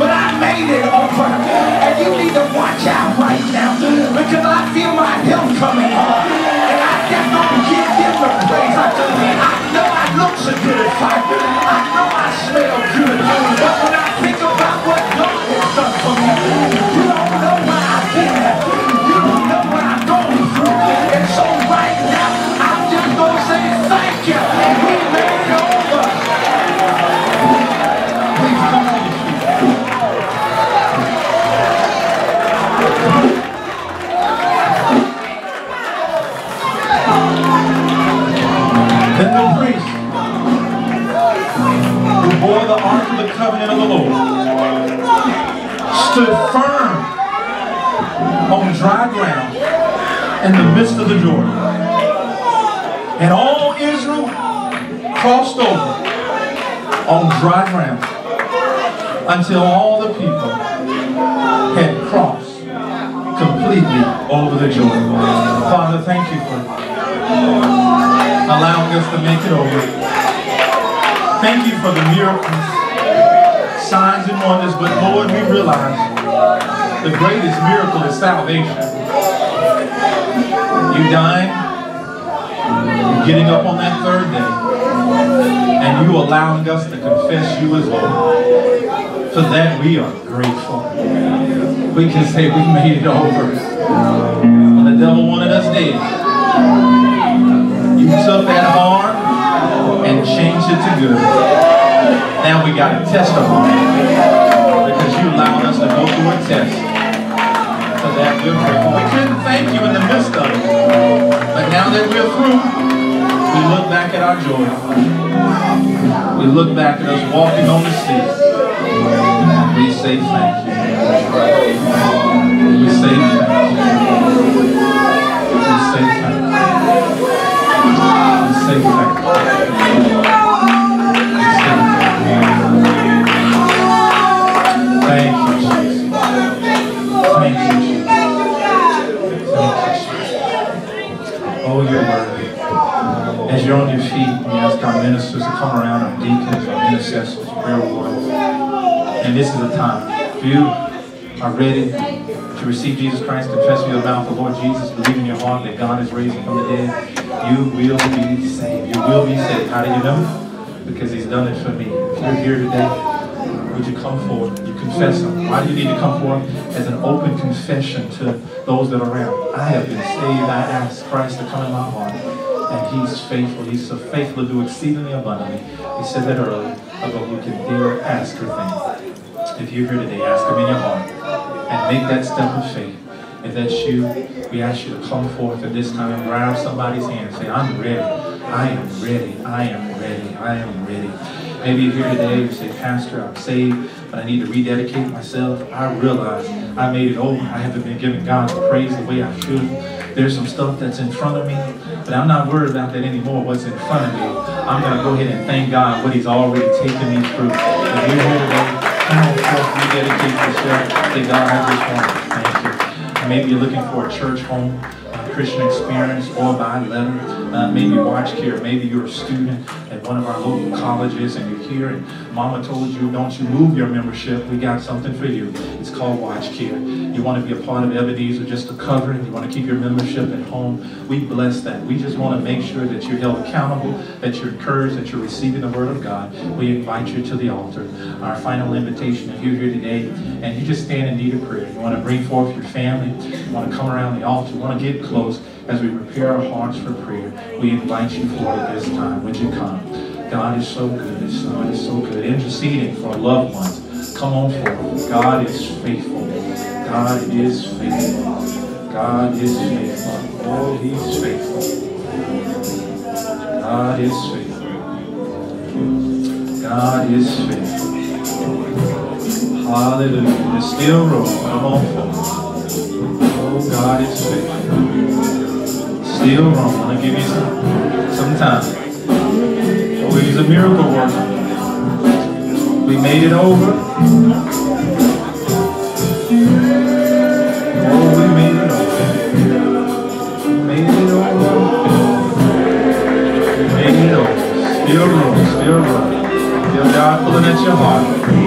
but I made it over. And you need to watch out right now because I feel my help coming on. And I don't give him the praise. I, I know I look so good fight. I know I smell good. But when I think covenant of the Lord stood firm on dry ground in the midst of the Jordan. And all Israel crossed over on dry ground until all the people had crossed completely over the Jordan. Father, thank you for allowing us to make it over. Thank you for the miracles, signs and wonders, but Lord, we realize the greatest miracle is salvation. You dying, you getting up on that third day, and you allowing us to confess you as Lord. For that we are grateful. We can say we made it over. When the devil wanted us dead, you took that harm and changed it to good. We got a testimony because you allowed us to go through a test. So that we're. We couldn't thank you in the midst of it. But now that we're through, we look back at our joy. We look back at us walking on the sea. We say thank you. We say thank you. Our ministers to come around, our deacons, our intercessors, prayer warriors. And this is a time. If you are ready to receive Jesus Christ, confess with your mouth the Lord Jesus, believe in your heart that God is raising from the dead, you will be saved. You will be saved. How do you know? Because he's done it for me. If you're here today, would you come forward? You confess him. Why do you need to come forward? As an open confession to those that are around. I have been saved. I ask Christ to come in my heart. And he's faithful. He's so faithful to do exceedingly abundantly. He said that earlier about who can dare ask or think. If you're here today, ask him in your heart. And make that step of faith. If that's you, we ask you to come forth at this time and grab somebody's hand and say, I'm ready. I am ready. I am ready. I am ready. Maybe you're here today, you say, Pastor, I'm saved, but I need to rededicate myself. I realize I made it over. I haven't been giving God the praise the way I should. There's some stuff that's in front of me, but I'm not worried about that anymore, what's in front of me. I'm going to go ahead and thank God what he's already taken me through. If you're here today, come on forth, rededicate yourself. Say, God, just want to thank you. And maybe you're looking for a church home. a Christian experience or by letter. Uh, maybe Watch Care, maybe you're a student at one of our local colleges and you're here and mama told you, don't you move your membership. We got something for you. It's called Watch Care. You want to be a part of Ebenezer, just a covering. You want to keep your membership at home. We bless that. We just want to make sure that you're held accountable, that you're encouraged, that you're receiving the word of God. We invite you to the altar. Our final invitation, if you're here today and you just stand in need of prayer, you want to bring forth your family, you want to come around the altar, you want to get close as we prepare our hearts for prayer, we invite you forward this time. Would you come? God is so good. God is so good. Interceding for loved ones. Come on forward. God is faithful. God is faithful. God is faithful. Oh, He's faithful. God is faithful. God is faithful. Hallelujah. The still room. Come on forward. Oh, God is faithful. Still room. I'm to give you some, some time. Oh, he's a miracle worker. We made it over. Oh, we made it over. Made it over. Made it over. Still room, still room. Feel God pulling at your heart.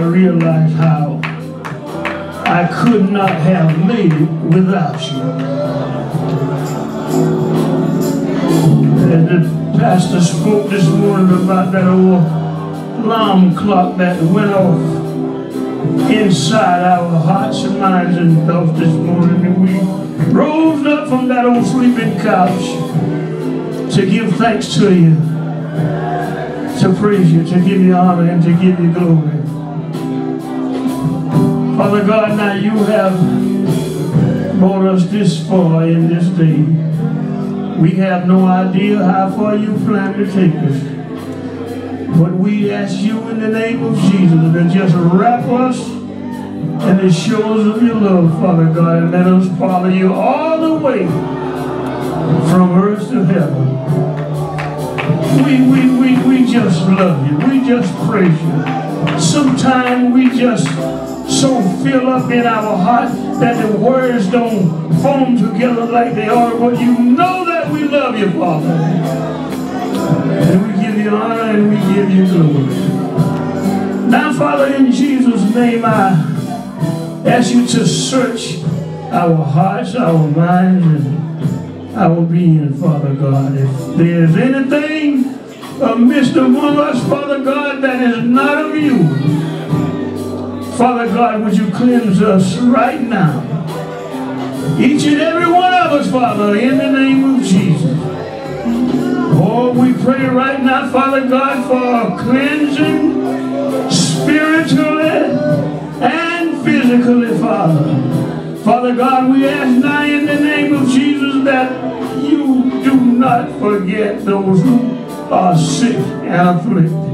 I realize how I could not have made it without you. And the pastor spoke this morning about that old alarm clock that went off inside our hearts and minds and thoughts this morning. And we rose up from that old sleeping couch to give thanks to you, to praise you, to give you honor and to give you glory. Father God, now you have brought us this far in this day. We have no idea how far you plan to take us. But we ask you in the name of Jesus to just wrap us in the shores of your love, Father God, and let us follow you all the way from earth to heaven. We, we, we, we just love you. We just praise you. Sometimes we just so fill up in our heart that the words don't form together like they are, but you know that we love you, Father. And we give you honor and we give you glory. Now, Father, in Jesus' name, I ask you to search our hearts, our minds, and our being, Father God. If there's anything amidst among us, Father God, that is not of you, Father God, would you cleanse us right now? Each and every one of us, Father, in the name of Jesus. Oh, we pray right now, Father God, for cleansing spiritually and physically, Father. Father God, we ask now in the name of Jesus that you do not forget those who are sick and afflicted.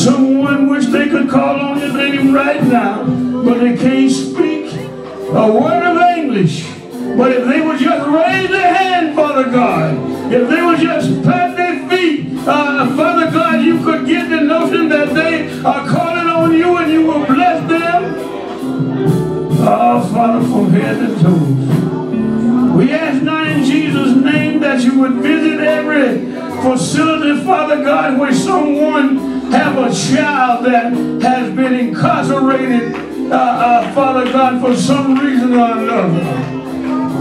Someone wish they could call on your name right now, but they can't speak a word of English. But if they would just raise their hand, Father God, if they would just pat their feet, uh, Father God, you could get the notion that they are calling on you and you will bless them. Oh, Father, from head to toes. We ask now in Jesus' name that you would visit every facility, Father God, where someone have a child that has been incarcerated, uh, uh, Father God, for some reason or another.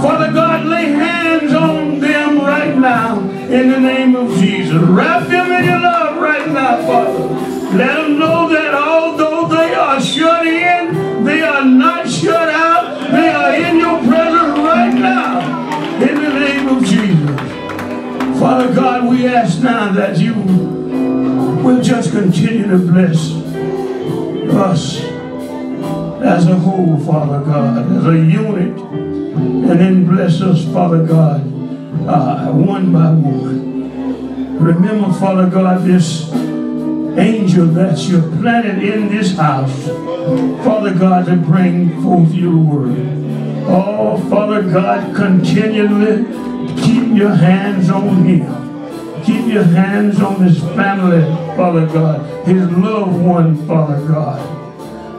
Father God, lay hands on them right now in the name of Jesus. Wrap them in your love right now, Father. Let them know that although they are shut in, they are not shut out. They are in your presence right now in the name of Jesus. Father God, we ask now that you will just continue to bless us as a whole, Father God, as a unit. And then bless us, Father God, uh, one by one. Remember, Father God, this angel that you planted in this house, Father God, to bring forth your word. Oh, Father God, continually keep your hands on him. Keep your hands on his family, Father God, his loved one, Father God.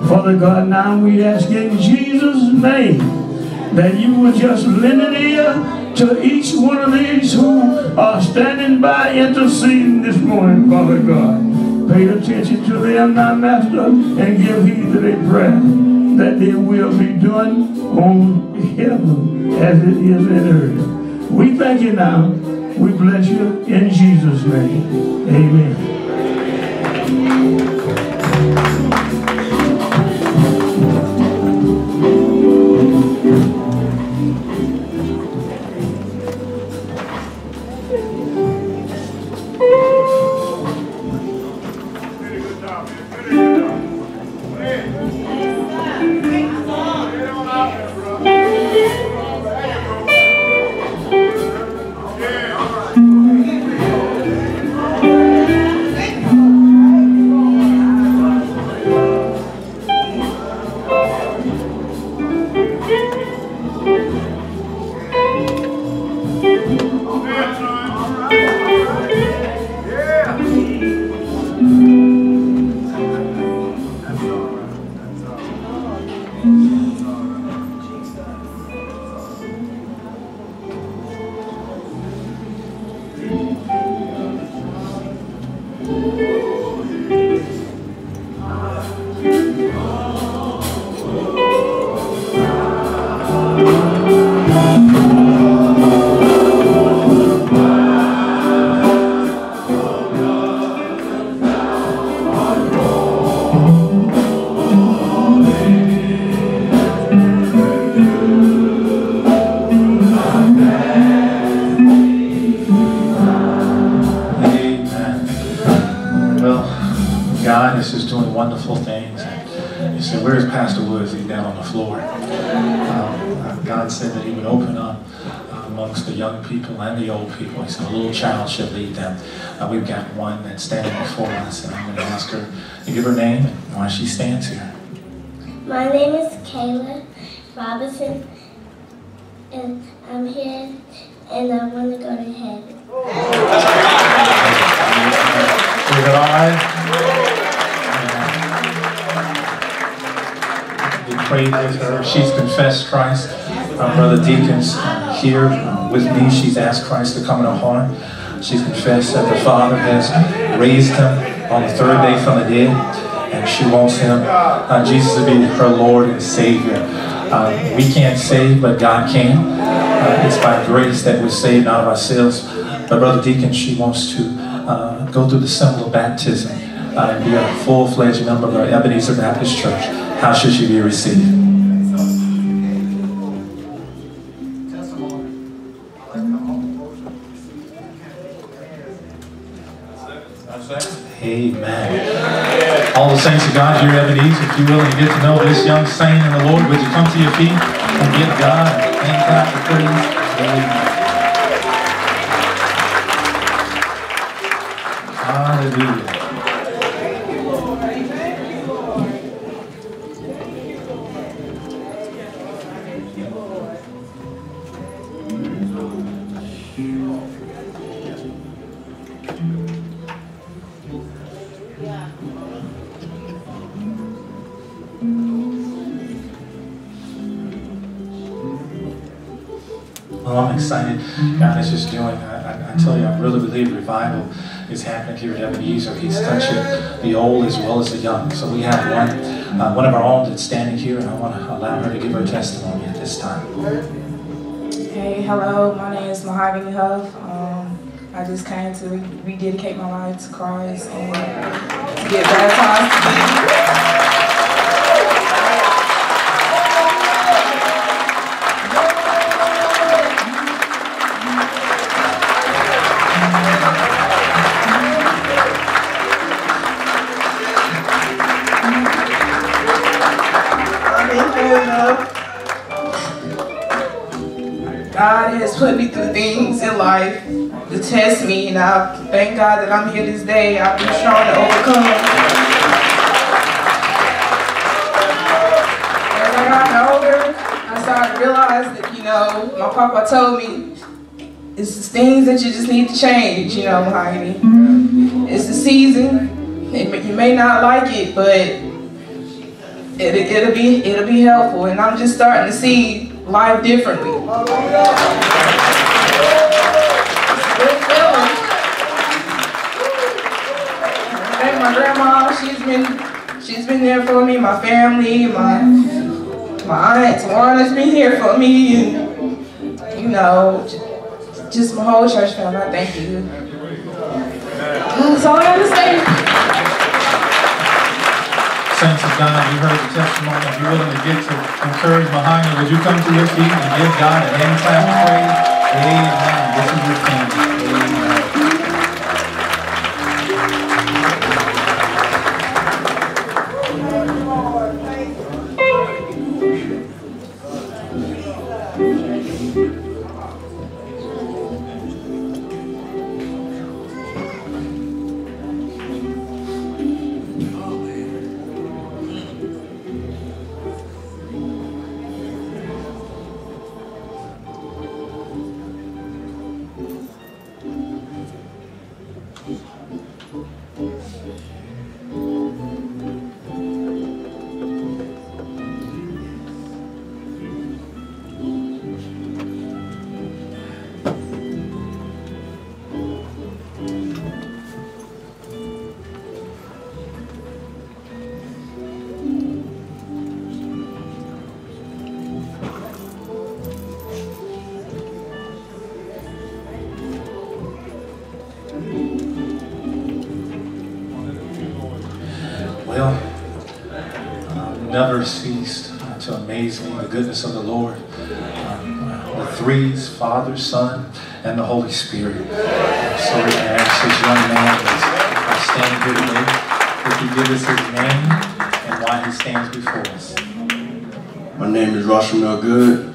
Father God, now we ask in Jesus' name that you will just lend an ear to each one of these who are standing by interceding this morning, Father God. Pay attention to them now, Master, and give heed to their prayer that their will be done on heaven as it is in earth. We thank you now. We bless you in Jesus' name. Amen. People and the old people. He said, a little child should lead them. Uh, we've got one that's standing before us, and I'm going to ask her to give her name and why she stands here. My name is Kayla Robinson, and I'm here, and I want to go to heaven. Is it all right? We prayed with her. She's confessed Christ. Our brother Deacon's here with me. She's asked Christ to come in her heart. She's confessed that the Father has raised him on the third day from the dead, and she wants him, uh, Jesus, to be her Lord and Savior. Uh, we can't save, but God can. Uh, it's by grace that we're saved, not of ourselves. But Brother Deacon, she wants to uh, go through the symbol of baptism uh, and be a full-fledged member of our Ebenezer Baptist Church. How should she be received? Amen. All the saints of God here, Ebenezer, if you're willing to get to know this young saint in the Lord, would you come to your feet and give God and thank God for praise? Amen. Hallelujah. Revival is happening here at Ebenezer. He's touching the old as well as the young. So we have one, uh, one of our own that's standing here, and I want to allow her to give her testimony at this time. Hey, hello, my name is Mahogany Huff. Um, I just came to rededicate my life to Christ and to get baptized. Put me through things in life to test me, and I thank God that I'm here this day. I've been strong to overcome. As I got older, I started to realize that, you know, my papa told me, it's the things that you just need to change, you know, Heidi. It's the season. You may not like it, but it, it'll be it'll be helpful. And I'm just starting to see life differently. Good feeling. Thank my grandma. She's been she's been there for me. My family, my my aunt Tawana's been here for me, and you know, just my whole church family. I thank you. That's all I have to say. Saints of God, you heard the testimony. If you're willing to get to encourage behind you, would you come to your feet and give God a hand clap praise? Amen. This is your family. Amen. Goodness of the Lord. Um, the threes, Father, Son, and the Holy Spirit. Sorry to ask this young man that's uh, standing here today if he give us his name and why he stands before us. My name is Roshamel Good.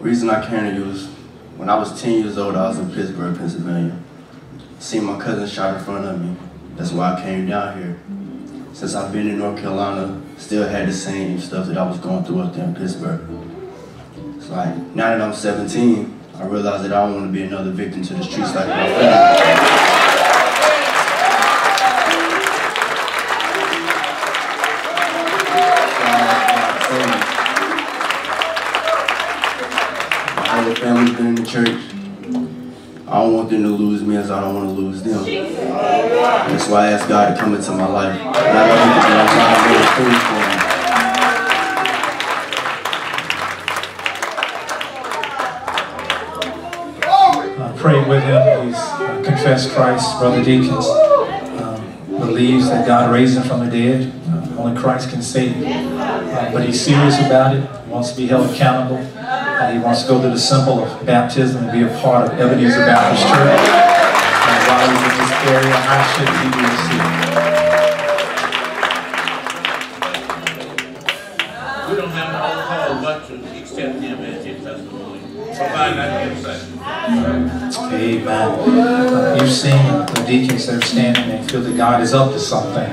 reason I came to you is when I was 10 years old, I was in Pittsburgh, Pennsylvania. Seen my cousin shot in front of me. That's why I came down here. Since I've been in North Carolina, still had the same stuff that I was going through up there in Pittsburgh. It's like, now that I'm 17, I realize that I don't want to be another victim to the streets like my family. Family's uh, been in the church. I don't want them to lose me as I don't want to lose them. That's why I asked God to come into my life. And I provide really food for prayed with him. He's uh, confessed Christ. Brother Deacons um, believes that God raised him from the dead. Uh, only Christ can save. Uh, but he's serious about it. Wants to be held accountable. Uh, he wants to go to the symbol of baptism and be a part of Ebenezer Baptist Church. And while he's in this area, I should be received? We don't have no call but to accept him as his testimony. Provide that insight. Amen. You've seen the deacons that are standing and feel that God is up to something.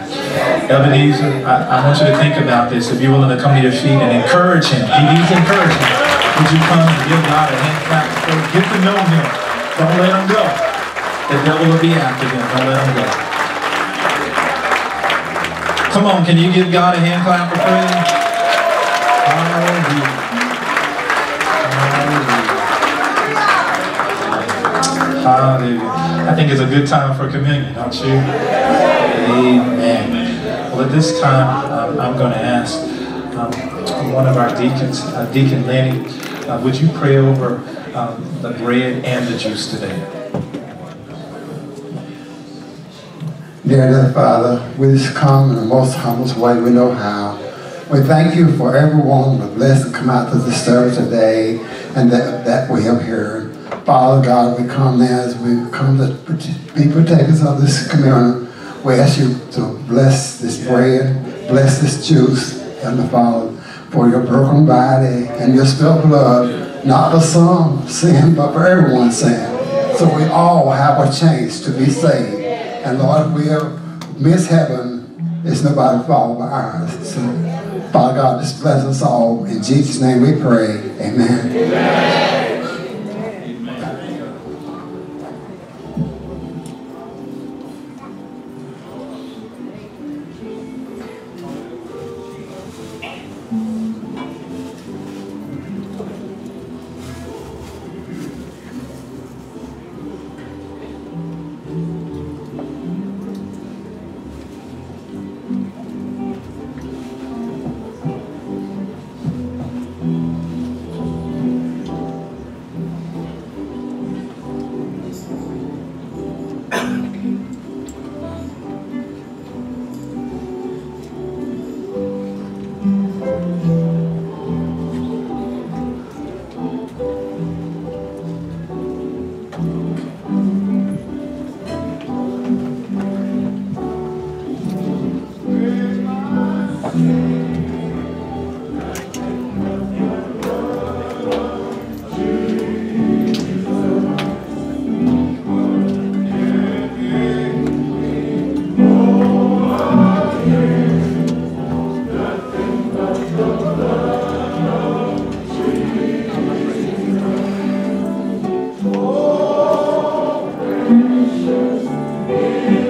Ebenezer, I, I want you to think about this. If you're willing to come to your feet and encourage him, he needs encouragement. Would you come and give God a hand clap? First? Get to know him. Don't let him go. The devil will be after him. Don't let him go. Come on, can you give God a hand clap for praise? Hallelujah. Hallelujah. I think it's a good time for communion, don't you? Amen. Well, at this time, um, I'm going to ask um, one of our deacons, uh, Deacon Lenny, uh, would you pray over um, the bread and the juice today? Dear Heavenly Father, we just come in the most humblest way we know how. We thank you for everyone the blessing come out to the service today and that, that we have heard. Father God, we come now as we come to be partakers of this communion. We ask you to bless this bread, bless this juice, and the Father, for your broken body and your spilled blood, not for some sin, but for everyone's sin. So we all have a chance to be saved. And Lord, we have miss heaven, it's nobody's fault but ours. So, Father God, just bless us all. In Jesus' name we pray. Amen. Amen. precious name.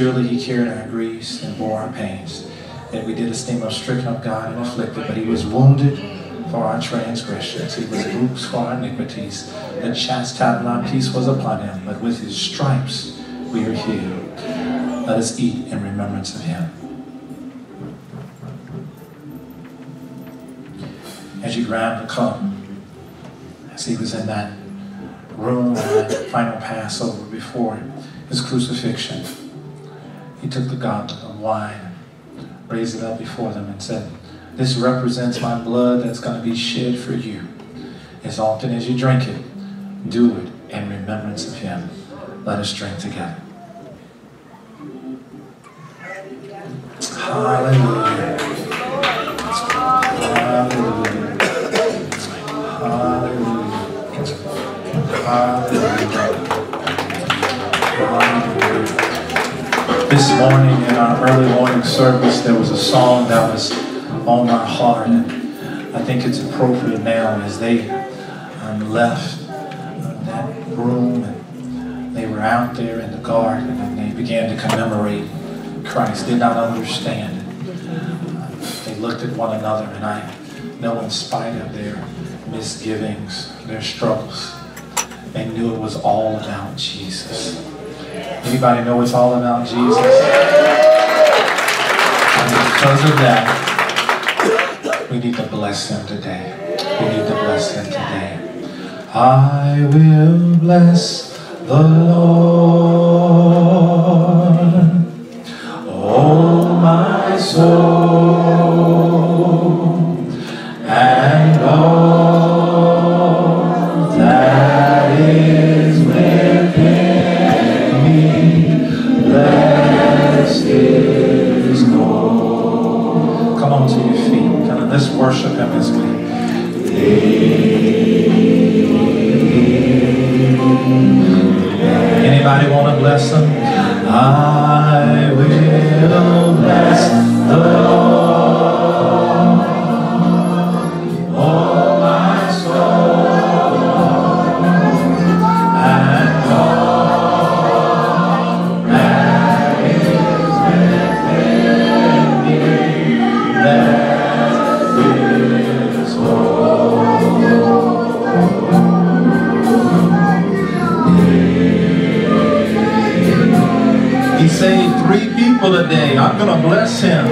Surely he carried our griefs and bore our pains. That we did esteem him stricken of God and afflicted, but he was wounded for our transgressions. He was bruised for our iniquities. The chastisement of our peace was upon him, but with his stripes we are healed. Let us eat in remembrance of him. As you grab the cup, as he was in that room, that final Passover before his crucifixion, he took the goblet of wine, raised it up before them, and said, This represents my blood that's going to be shed for you. As often as you drink it, do it in remembrance of him. Let us drink together. Hallelujah. This morning in our early morning service, there was a song that was on my heart, and I think it's appropriate now as they um, left uh, that room and they were out there in the garden and they began to commemorate Christ. Did not understand it. They looked at one another, and I know, in spite of their misgivings, their struggles, they knew it was all about Jesus. Anybody know it's all about Jesus? And because of that, we need to bless him today. We need to bless him today. I will bless the Lord. Oh, my soul, worship Him as we. Anybody want to bless Him? I going to bless him.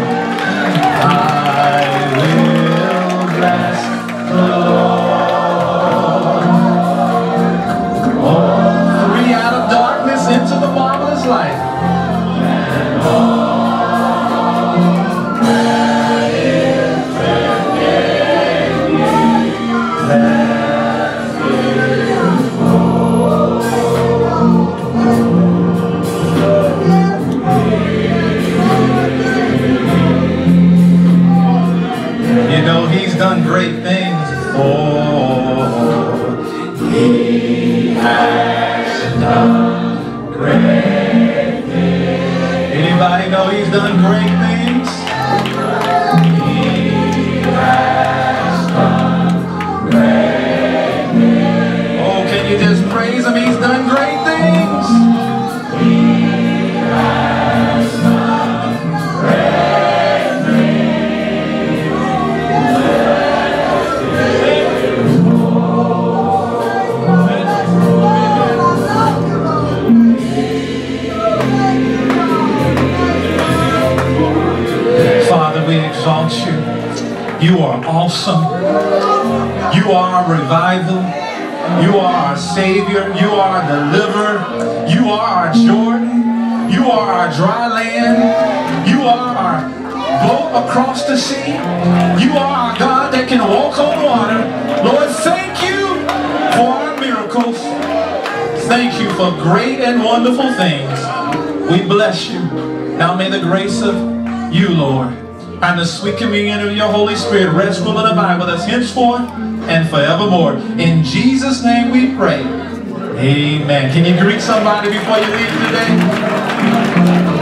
Revival. You are our Savior. You are our deliverer. You are our Jordan. You are our dry land. You are our boat across the sea. You are our God that can walk on water. Lord, thank you for our miracles. Thank you for great and wonderful things. We bless you. Now may the grace of you, Lord, and the sweet communion of your Holy Spirit rest, rule, and abide with us henceforth and forevermore. In Jesus' name we pray. Amen. Can you greet somebody before you leave today?